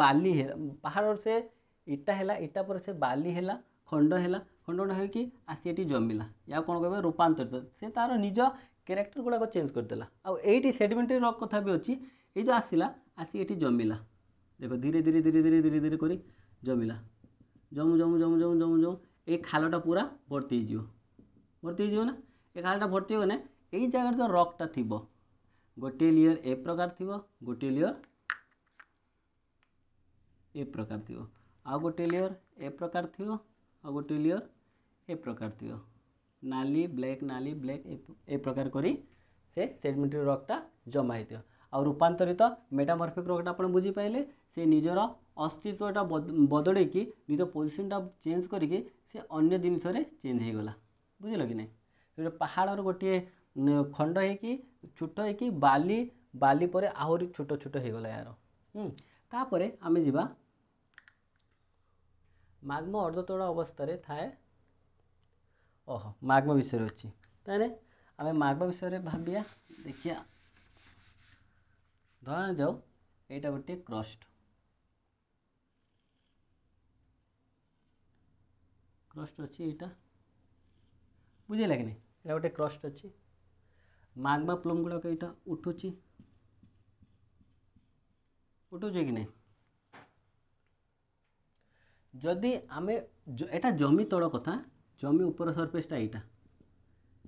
A: ବାଲି ହେଲା ପାହାଡ଼ର ସେ ଇଟା ହେଲା ଇଟା ପରେ ସେ ବାଲି ହେଲା ଖଣ୍ଡ ହେଲା ଖଣ୍ଡ ଖଣ୍ଡ ହେଇକି ଆସି ଏଠି ଜମିଲା ଏହା କ'ଣ କହିବେ ରୂପାନ୍ତରିତ ସେ ତା'ର ନିଜ କ୍ୟାରେକ୍ଟର ଗୁଡ଼ାକ ଚେଞ୍ଜ କରିଦେଲା ଆଉ ଏଇଠି ସେଡିମେଣ୍ଟାରୀ ରକ୍ କଥା ବି ଅଛି ଏଇ ଯେଉଁ ଆସିଲା ଆସି ଏଠି ଜମିଲା ଦେଖ ଧୀରେ ଧୀରେ ଧୀରେ ଧୀରେ ଧୀରେ ଧୀରେ କରି ଜମିଲା ଜମୁ ଜମୁ ଜମୁ ଜମୁ ଜମୁ ଜମୁ ଏଇ ଖାଲଟା ପୁରା ଭର୍ତ୍ତି ହେଇଯିବ ଭର୍ତ୍ତି ହେଇଯିବ ନା ଏ ଖାଲଟା ଭର୍ତ୍ତି ହେଇଗଲେ ଏଇ ଜାଗାରେ ଯେଉଁ ରକ୍ଟା ଥିବ ଗୋଟିଏ ଲେୟର ଏ ପ୍ରକାର ଥିବ ଗୋଟିଏ ଲେୟର ଏ ପ୍ରକାର ଥିବ ଆଉ ଗୋଟିଏ ଲେୟର ଏ ପ୍ରକାର ଥିବ ଆଉ ଗୋଟିଏ ଲେୟର ଏ ପ୍ରକାର ଥିବ ନାଲି ବ୍ଲାକ୍ ନାଲି ବ୍ଲାକ୍ ଏ ପ୍ରକାର କରି ସେ ସେଡମିଟେଡ୍ ରକ୍ଟା ଜମା ହେଇଥିବ ଆଉ ରୂପାନ୍ତରିତ ମେଟାମର୍ଫିକ୍ ରୋଗଟା ଆପଣ ବୁଝିପାରିଲେ ସେ ନିଜର ଅସ୍ତିତ୍ୱଟା ବଦଳେଇକି ନିଜ ପୋଜିସନ୍ଟା ଚେଞ୍ଜ କରିକି ସେ ଅନ୍ୟ ଜିନିଷରେ ଚେଞ୍ଜ ହେଇଗଲା ବୁଝିଲ କି ନାହିଁ ଗୋଟେ ପାହାଡ଼ର ଗୋଟିଏ ଖଣ୍ଡ ହେଇକି ଛୋଟ ହେଇକି ବାଲି ବାଲି ପରେ ଆହୁରି ଛୋଟ ଛୋଟ ହେଇଗଲା ଏହାର ତାପରେ ଆମେ ଯିବା ମାଗ୍ମ ଅର୍ଦ୍ଧତୋଳା ଅବସ୍ଥାରେ ଥାଏ ଓହ ମାଗ୍ମ ବିଷୟରେ ଅଛି ତାହେଲେ ଆମେ ମାଗ୍ମ ବିଷୟରେ ଭାବିବା ଦେଖିବା ଧରାଯାଉ ଏଇଟା ଗୋଟିଏ କ୍ରଷ୍ଟ କ୍ରଷ୍ଟ ଅଛି ଏଇଟା ବୁଝିଲା କି ନାହିଁ ଏଇଟା ଗୋଟେ କ୍ରଷ୍ଟ ଅଛି ମାଗ୍ମା ପ୍ଲମ୍ ଗୁଡ଼ାକ ଏଇଟା ଉଠୁଛି ଉଠୁଛି କି ନାହିଁ ଯଦି ଆମେ ଏଇଟା ଜମି ତଳ କଥା ଜମି ଉପର ସର୍ଫେସ୍ଟା ଏଇଟା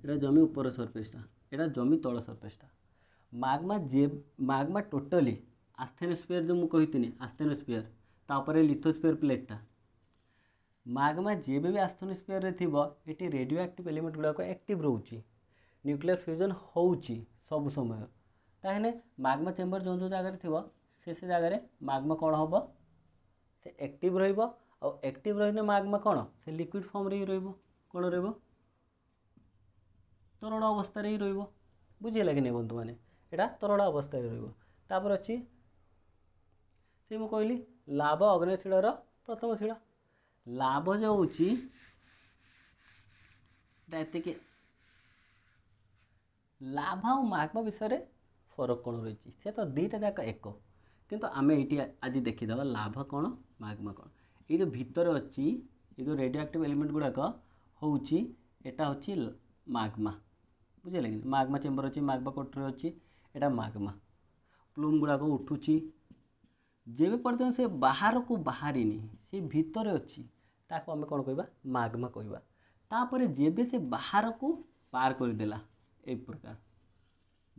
A: ଏଇଟା ଜମି ଉପର ସର୍ଫେସ୍ଟା ଏଇଟା ଜମି ତଳ ସର୍ଫେସ୍ଟା ମାଗ୍ମା ଯେ ମାଗ୍ମା ଟୋଟାଲି ଆସ୍ଥେନୋସ୍ପିୟର ଯେଉଁ ମୁଁ କହିଥିଲି ଆସ୍ଥେନୋସ୍ପିୟର ତାପରେ ଲିଥୋସ୍ପିୟର ପ୍ଲେଟ୍ଟା ମାଗ୍ମା ଯେବେ ବି ଆସ୍ଥେନୋସ୍ପିୟରରେ ଥିବ ଏଠି ରେଡ଼ିଓ ଆକ୍ଟିଭ୍ ଏଲିମେଣ୍ଟ ଗୁଡ଼ାକ ଆକ୍ଟିଭ୍ ରହୁଛି ନ୍ୟୁକ୍ଲିୟର ଫ୍ୟୁଜନ୍ ହେଉଛି ସବୁ ସମୟ ତାହେଲେ ମାଗ୍ମା ଚେମ୍ବର ଯେଉଁ ଯେଉଁ ଜାଗାରେ ଥିବ ସେ ସେ ଜାଗାରେ ମାଗ୍ମା କ'ଣ ହେବ ସେ ଆକ୍ଟିଭ୍ ରହିବ ଆଉ ଆକ୍ଟିଭ୍ ରହିଲେ ମାଗ୍ମା କ'ଣ ସେ ଲିକ୍ୱିଡ଼ ଫର୍ମରେ ହିଁ ରହିବ କ'ଣ ରହିବ ତରଳ ଅବସ୍ଥାରେ ହିଁ ରହିବ ବୁଝିହେଲା କି ନାହିଁ ବନ୍ଧୁମାନେ ଏଇଟା ତରଳ ଅବସ୍ଥାରେ ରହିବ ତାପରେ ଅଛି ସେ ମୁଁ କହିଲି ଲାଭ ଅଗ୍ନେୟଶିଳର ପ୍ରଥମ ଶିଳ ଲାଭ ଯେଉଁ ହେଉଛି ଏତିକି ଲାଭ ଆଉ ମାଗ୍ମା ବିଷୟରେ ଫରକ କ'ଣ ରହିଛି ସେ ତ ଦୁଇଟା ଯାକ ଏକ କିନ୍ତୁ ଆମେ ଏଇଠି ଆଜି ଦେଖିଦେବା ଲାଭ କ'ଣ ମାଗ୍ମା କ'ଣ ଏଇ ଯେଉଁ ଭିତରେ ଅଛି ଏଇ ଯେଉଁ ରେଡ଼ିଓ ଆକ୍ଟିଭ୍ ଏଲିମେଣ୍ଟ ଗୁଡ଼ାକ ହେଉଛି ଏଇଟା ହେଉଛି ମାଗ୍ମା ବୁଝିଲେ କି ମାଗ୍ମା ଚେମ୍ବର ଅଛି ମାଗ୍ମା କୋଠରୀ ଅଛି ଏଇଟା ମାଗ୍ମା ପ୍ଲୁମ୍ ଗୁଡ଼ାକ ଉଠୁଛି ଯେବେ ପର୍ଯ୍ୟନ୍ତ ସେ ବାହାରକୁ ବାହାରିନି ସେ ଭିତରେ ଅଛି ତାକୁ ଆମେ କ'ଣ କହିବା ମାଗ୍ମା କହିବା ତାପରେ ଯେବେ ସେ ବାହାରକୁ ପାର କରିଦେଲା ଏ ପ୍ରକାର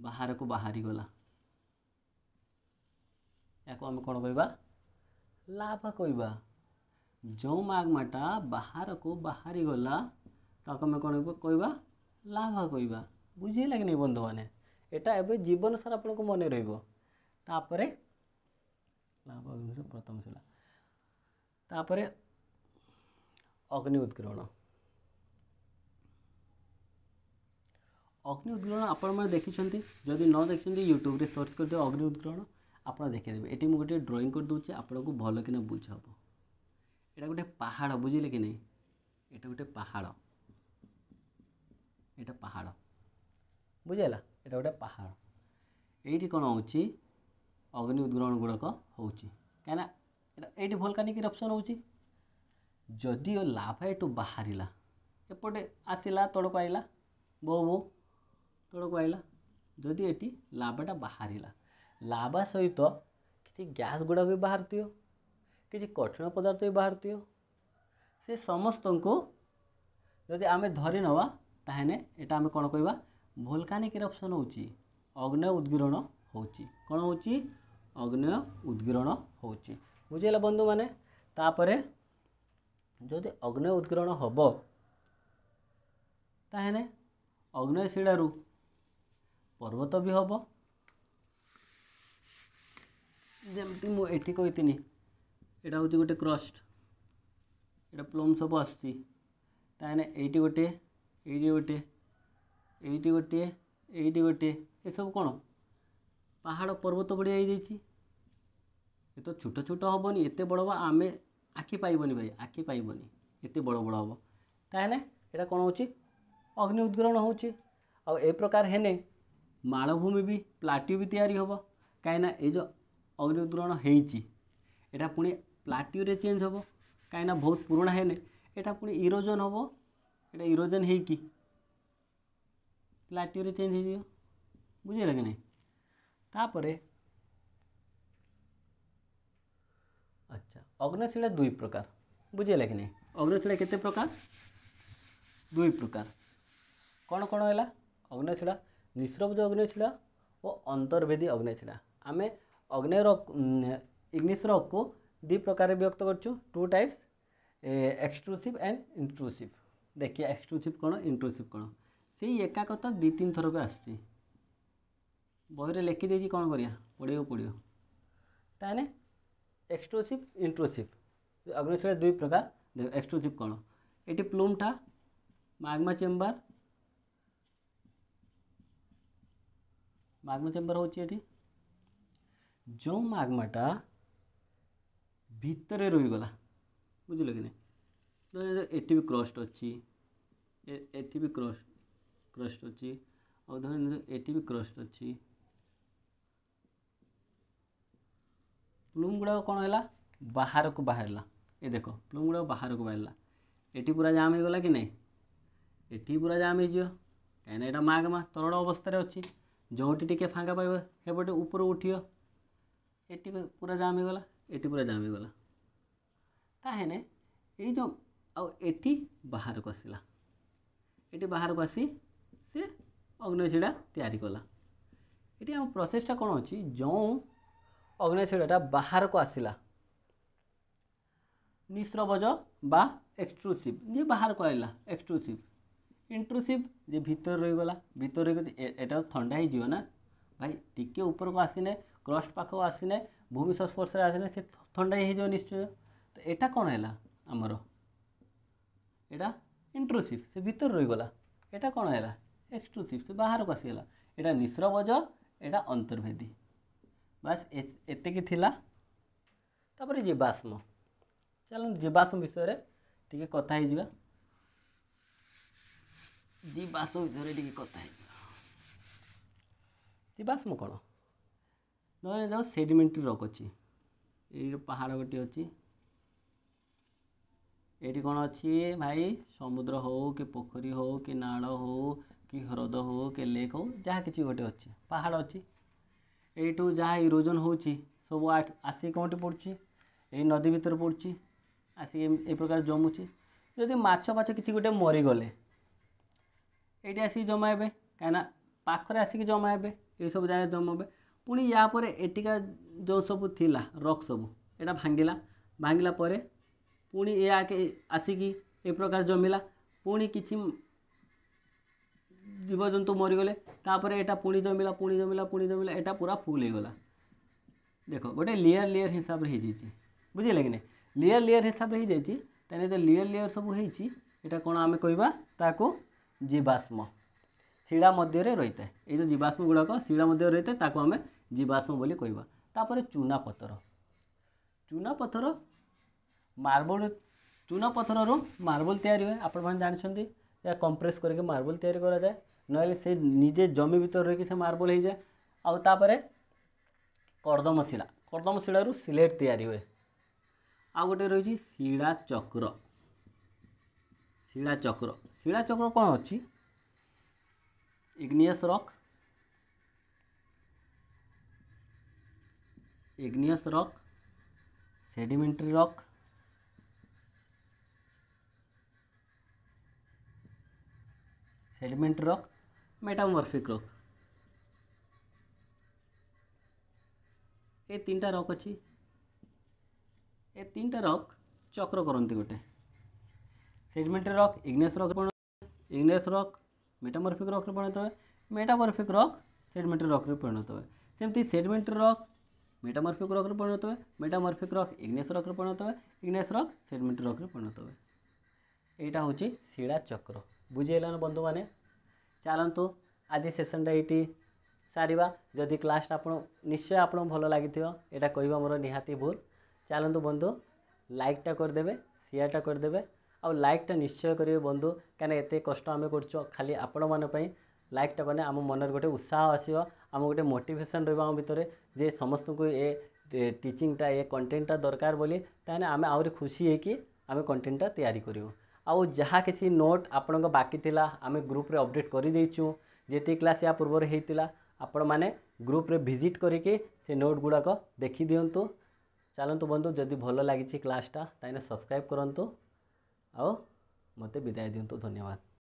A: ବାହାରକୁ ବାହାରିଗଲା ୟାକୁ ଆମେ କ'ଣ କହିବା ଲାଭ କହିବା ଯେଉଁ ମାଗ୍ମାଟା ବାହାରକୁ ବାହାରିଗଲା ତାକୁ ଆମେ କ'ଣ କହିବା ଲାଭ କହିବା ବୁଝିହେଲା କି ନାହିଁ ବନ୍ଧୁମାନେ ଏଇଟା ଏବେ ଜୀବନ ସାରା ଆପଣଙ୍କୁ ମନେ ରହିବ ତାପରେ ଲାଭ ପ୍ରଥମ ଥିଲା ତାପରେ ଅଗ୍ନି ଉତ୍କୀରଣ ଅଗ୍ନି ଉଦ୍ଗ୍ରହଣ ଆପଣମାନେ ଦେଖିଛନ୍ତି ଯଦି ନ ଦେଖିଛନ୍ତି ୟୁଟ୍ୟୁବ୍ରେ ସର୍ଚ୍ଚ କରିଦେବେ ଅଗ୍ନି ଉଦ୍ଗ୍ରହଣ ଆପଣ ଦେଖିଦେବେ ଏଠି ମୁଁ ଗୋଟେ ଡ୍ରଇଂ କରିଦେଉଛି ଆପଣଙ୍କୁ ଭଲ କିନା ବୁଝ ହେବ ଏଇଟା ଗୋଟେ ପାହାଡ଼ ବୁଝିଲେ କି ନାହିଁ ଏଇଟା ଗୋଟେ ପାହାଡ଼ ଏଇଟା ପାହାଡ଼ ବୁଝିହେଲା ଏଇଟା ଗୋଟେ ପାହାଡ଼ ଏଇଠି କ'ଣ ହେଉଛି ଅଗ୍ନି ଉଦ୍ଗ୍ରହଣ ଗୁଡ଼ାକ ହେଉଛି କାହିଁକିନା ଏଇଟା ଏଇଠି ଭଲକାନିକ ଇରପ୍ସନ୍ ହେଉଛି ଯଦିଓ ଲାଭା ଏଠୁ ବାହାରିଲା ଏପଟେ ଆସିଲା ତଳକୁ ଆଇଲା ବୋଉ ବୋଉ ତଳକୁ ଆଇଲା ଯଦି ଏଠି ଲାଭାଟା ବାହାରିଲା ଲାଭା ସହିତ କିଛି ଗ୍ୟାସ୍ ଗୁଡ଼ାକ ବି ବାହାରୁଥିବ କିଛି କଠିନ ପଦାର୍ଥ ବି ବାହାରୁଥିବ ସେ ସମସ୍ତଙ୍କୁ ଯଦି ଆମେ ଧରି ନେବା ତାହେଲେ ଏଇଟା ଆମେ କ'ଣ କହିବା ଭୋଲକାନିକ୍ ଇରପ୍ସନ୍ ହେଉଛି ଅଗ୍ନୟ ଉଦ୍ଗିରଣ ହେଉଛି କ'ଣ ହେଉଛି ଅଗ୍ନୟ ଉଦ୍ଗିରଣ ହେଉଛି ବୁଝିହେଲା ବନ୍ଧୁମାନେ ତାପରେ ଯଦି ଅଗ୍ନୟ ଉଦ୍ଗିରଣ ହେବ ତାହେଲେ ଅଗ୍ନୟ ଶିଳାରୁ ପର୍ବତ ବି ହେବ ଯେମିତି ମୁଁ ଏଠି କହିଥିନି ଏଇଟା ହେଉଛି ଗୋଟେ କ୍ରଷ୍ଟ ଏଇଟା ପ୍ଲମ୍ ସବୁ ଆସୁଛି ତାହେଲେ ଏଇଠି ଗୋଟିଏ ଏଇଠି ଗୋଟିଏ ଏଇଠି ଗୋଟିଏ ଏଇଠି ଗୋଟିଏ ଏସବୁ କ'ଣ ପାହାଡ଼ ପର୍ବତ ଭଳିଆ ହେଇଯାଇଛି ଏ ତ ଛୋଟ ଛୋଟ ହେବନି ଏତେ ବଡ଼ ହେବ ଆମେ ଆଖି ପାଇବନି ଭାଇ ଆଖି ପାଇବନି ଏତେ ବଡ଼ ବଡ଼ ହେବ ତାହେଲେ ଏଇଟା କ'ଣ ହେଉଛି ଅଗ୍ନି ଉଦ୍ଗ୍ରହଣ ହେଉଛି ଆଉ ଏ ପ୍ରକାର ହେନେ ମାଳଭୂମି ବି ପ୍ଲାଟିଓ ବି ତିଆରି ହେବ କାହିଁକିନା ଏ ଯେଉଁ ଅଗ୍ନିଉତ୍ତରଣ ହେଇଛି ଏଇଟା ପୁଣି ପ୍ଲାଟିଓରେ ଚେଞ୍ଜ ହେବ କାହିଁକିନା ବହୁତ ପୁରୁଣା ହେଲେ ଏଇଟା ପୁଣି ଇରୋଜନ୍ ହେବ ଏଇଟା ଇରୋଜନ୍ ହେଇକି ପ୍ଲାଟିଓରେ ଚେଞ୍ଜ ହେଇଯିବ ବୁଝିହେଲା କି ନାହିଁ ତାପରେ ଆଚ୍ଛା ଅଗ୍ନଶିଳା ଦୁଇ ପ୍ରକାର ବୁଝିହେଲା କି ନାହିଁ ଅଗ୍ନଶିଳା କେତେ ପ୍ରକାର ଦୁଇ ପ୍ରକାର କ'ଣ କ'ଣ ହେଲା ଅଗ୍ନଶିଳା अग्नय अग्नि और अंतर्भेदी अग्नय अग्नि आम अग्नय इग्निस को दु प्रकार व्यक्त करू टाइप्स एक्सक्लूसिव एंड इंट्रोसीव देखिए एक्सक्लूसिव कौन इंट्रोसीव कौन सी एकाकता दु तीन थर को आस बेखिदे कौन कर पढ़ा पड़ो ताने एक्सक्लूसिव इंट्रोसीव अग्निशैली दुई प्रकार एक्सक्लूसिव कौन ये प्लूमटा मग्मा चेम्बर माग्मा चेम्बर होती जो माग्माटा ভিতরে রহিগলা বুঝলে কি না এটি বি ক্রস্ট অছি এটি বি ক্রস্ট ক্রস্ট অছি ଆଉ ଧର ଏଠି ବି କ୍ରଷ୍ଟ ଅଛି ପ୍ଲୁମ୍ ଗୁଡ଼ାକ କ'ଣ ହେଲା ବାହାରକୁ ବାହାରିଲା ଏ ଦେଖ ପ୍ଲୁମ୍ ଗୁଡ଼ାକ ବାହାରକୁ ବାହାରିଲା ଏଠି ପୁରା ଜାମ୍ ହେଇଗଲା କି ନାହିଁ ଏଠି ପୁରା ଜାମ୍ ହେଇଯିବ କାହିଁକିନା ଏଇଟା ମାଗମା ତରଳ ଅବସ୍ଥାରେ ଅଛି ଯେଉଁଠି ଟିକେ ଫାଙ୍କା ପାଇବ ସେପଟେ ଉପରୁ ଉଠିବ ଏଠି ପୁରା ଜାମ୍ ହେଇଗଲା ଏଠି ପୁରା ଜାମ୍ ହେଇଗଲା ତାହେଲେ ଏଇ ଯେଉଁ ଆଉ ଏଠି ବାହାରକୁ ଆସିଲା ଏଠି ବାହାରକୁ ଆସି ସେ ଅଗ୍ନେୟଶିଳା ତିଆରି କଲା ଏଠି ଆମ ପ୍ରୋସେସ୍ଟା କ'ଣ ଅଛି ଯେଉଁ ଅଗ୍ନେୟଶିଳାଟା ବାହାରକୁ ଆସିଲା ନିସ୍ରବଜ ବା ଏକ୍ସଟ୍ରୁସିଭ୍ ଯିଏ ବାହାରକୁ ଆଇଲା ଏକ୍ସଟ୍ରୁସିଭ୍ ଇଣ୍ଟ୍ରୁସିଭ୍ ଯେ ଭିତରେ ରହିଗଲା ଭିତରେ ରହିଗଲେ ଏଇଟା ଥଣ୍ଡା ହେଇଯିବ ନା ଭାଇ ଟିକେ ଉପରକୁ ଆସିନେ କ୍ରଷ୍ଟ ପାଖକୁ ଆସିନେ ଭୂମି ସଂସ୍ପର୍ଶରେ ଆସିଲେ ସେ ଥଣ୍ଡା ହେଇଯିବ ନିଶ୍ଚୟ ତ ଏଇଟା କ'ଣ ହେଲା ଆମର ଏଇଟା ଇଣ୍ଟ୍ରୁସିଭ୍ ସେ ଭିତରେ ରହିଗଲା ଏଇଟା କ'ଣ ହେଲା ଏକ୍ସଟ୍ରୁସିଭ୍ ସେ ବାହାରକୁ ଆସିଗଲା ଏଇଟା ନିଶ୍ରବଜ ଏଇଟା ଅନ୍ତର୍ଭେଦୀ ବାସ୍ ଏତିକି ଥିଲା ତାପରେ ଜୀବାଶ୍ମ ଚାଲନ୍ତୁ ଜୀବାଶ୍ମ ବିଷୟରେ ଟିକେ କଥା ହେଇଯିବା জি ବାସନ ବିଷୟରେ ଟିକେ କଥା ହେଇଯିବା ସେ କ'ଣ ନହେଲେ ଯାଉ ସେଡ଼ିମେଣ୍ଟ ରକ୍ ଅଛି ଏଇ ପାହାଡ଼ ଗୋଟେ ଅଛି ଏଇଠି କ'ଣ ଅଛି ଭାଇ ସମୁଦ୍ର ହଉ କି ପୋଖରୀ ହଉ କି ନାଳ ହଉ କି ହ୍ରଦ ହଉ କି ଲେକ୍ ହଉ ଯାହା କିଛି ଗୋଟେ ଅଛି ପାହାଡ଼ ଅଛି ଏଇଠୁ ଯାହା ଇରୋଜନ୍ ହେଉଛି ସବୁ ଆସିକି କଣଟି ପଡ଼ୁଛି ଏଇ ନଦୀ ଭିତରେ ପଡ଼ୁଛି ଆସିକି ଏ ପ୍ରକାର ଜମୁଛି ଯଦି ମାଛ ଫାଛ କିଛି ଗୋଟେ ମରିଗଲେ ଏଇଠି ଆସିକି ଜମା ହେବେ କାହିଁକିନା ପାଖରେ ଆସିକି ଜମା ହେବେ ଏଇସବୁ ଜାଗାରେ ଜମା ହେବେ ପୁଣି ୟା ପରେ ଏଠିକା ଯେଉଁ ସବୁ ଥିଲା ରକ୍ ସବୁ ଏଇଟା ଭାଙ୍ଗିଲା ଭାଙ୍ଗିଲା ପରେ ପୁଣି ଏ ଆଗେ ଆସିକି ଏ ପ୍ରକାର ଜମିଲା ପୁଣି କିଛି ଜୀବଜନ୍ତୁ ମରିଗଲେ ତାପରେ ଏଇଟା ପୁଣି ଜମିଲା ପୁଣି ଜମିଲା ପୁଣି ଜମିଲା ଏଇଟା ପୁରା ଫୁଲ୍ ହେଇଗଲା ଦେଖ ଗୋଟେ ଲେୟାର ଲେୟାର ହିସାବରେ ହେଇଯାଇଛି ବୁଝିଲେ କି ନାହିଁ ଲେୟାର ଲେୟାର ହିସାବରେ ହେଇଯାଇଛି ତାହେଲେ ଲେୟାର ଲେୟାର ସବୁ ହେଇଛି এটা କ'ଣ ଆମେ କହିବା ତାକୁ ଜୀବାଶ୍ମ ଶିଳା ମଧ୍ୟରେ ରହିଥାଏ ଏଇ ଯେଉଁ ଜୀବାଶ୍ମ ଗୁଡ଼ାକ ଶିଳା ମଧ୍ୟରେ ରହିଥାଏ ତାକୁ ଆମେ ଜୀବାଶ୍ମ ବୋଲି କହିବା ତାପରେ ଚୁନାପଥର ଚୁନାପଥର ମାର୍ବଲ ଚୁନାପଥରରୁ ମାର୍ବଲ ତିଆରି ହୁଏ ଆପଣମାନେ ଜାଣିଛନ୍ତି ଏହା କମ୍ପ୍ରେସ୍ କରିକି ମାର୍ବଲ ତିଆରି କରାଯାଏ ନହେଲେ ସେ ନିଜେ ଜମି ଭିତରେ ରହିକି ସେ ମାର୍ବଲ ହେଇଯାଏ ଆଉ ତାପରେ କର୍ଦ୍ଦମ ଶିଳା କର୍ଦ୍ଦମ ଶିଳାରୁ ସିଲେଟ୍ ତିଆରି ହୁଏ ଆଉ ଗୋଟେ ରହିଛି ଶିଳା ଚକ୍ର ଶିଳା ଚକ୍ର ଶିଳାଚକ୍ର କ'ଣ ଅଛି igneous rock igneous rock sedimentary rock sediment rock metamorphic rock ए तीन टा रॉक अच्छी ए तीन टा रॉक चक्र करती गोटे sediment rock igneous rock igneous rock metamorphic রক্রে পরিণত হয় মেটামরফিক রক সেডমেন্টারি রক্রে পরিণত হয় সেমতি সেডমেন্টারি রক মেটামরফিক রক্রে পরিণত হয় মেটামরফিক রক ইগনেস রক্রে পরিণত হয় ইগনেস রক সেডমেন্টারি রক্রে পরিণত হয় এইটা হচ্ছে শিড়া চক্র বুঝিগেলান বন্ধু মানে ଚାଲନ୍ତୁ ଆଜି ସେସନ୍ଟା ଏଇଠି ସାରିବା ଯଦି କ୍ଲାସ୍ଟା ଆପଣ ନିଶ୍ଚୟ ଆପଣଙ୍କୁ ଭଲ ଲାଗିଥିବ ଏଇଟା କହିବା ମୋର ନିହାତି ଭୁଲ ଚାଲନ୍ତୁ ବନ୍ଧୁ ଲାଇକ୍ଟା କରିଦେବେ ସେୟାର୍ଟା କରିଦେବେ ଆଉ ଲାଇକ୍ଟା ନିଶ୍ଚୟ କରିବେ ବନ୍ଧୁ କାହିଁକିନା ଏତେ କଷ୍ଟ ଆମେ କରୁଛୁ ଖାଲି ଆପଣମାନଙ୍କ ପାଇଁ ଲାଇକ୍ଟା କଲେ ଆମ ମନରେ ଗୋଟେ ଉତ୍ସାହ ଆସିବ ଆମ ଗୋଟେ ମୋଟିଭେସନ୍ ରହିବ ଆମ ଭିତରେ ଯେ ସମସ୍ତଙ୍କୁ ଏ ଟିଚିଂଟା ଏ କଣ୍ଟେଣ୍ଟଟା ଦରକାର ବୋଲି ତାହେଲେ ଆମେ ଆହୁରି ଖୁସି ହେଇକି ଆମେ କଣ୍ଟେଣ୍ଟଟା ତିଆରି କରିବୁ ଆଉ ଯାହା କିଛି ନୋଟ୍ ଆପଣଙ୍କ ବାକି ଥିଲା ଆମେ ଗ୍ରୁପ୍ରେ ଅପଡ଼େଟ୍ କରିଦେଇଛୁ ଯେତିକି କ୍ଲାସ୍ ଏହା ପୂର୍ବରୁ ହେଇଥିଲା ଆପଣମାନେ ଗ୍ରୁପ୍ରେ ଭିଜିଟ୍ କରିକି ସେ ନୋଟ୍ ଗୁଡ଼ାକ ଦେଖିଦିଅନ୍ତୁ ଚାଲନ୍ତୁ ବନ୍ଧୁ ଯଦି ଭଲ ଲାଗିଛି କ୍ଲାସ୍ଟା ତାହେଲେ ସବସ୍କ୍ରାଇବ୍ କରନ୍ତୁ ଆଉ ମୋତେ ବିଦାୟ ଦିଅନ୍ତୁ ଧନ୍ୟବାଦ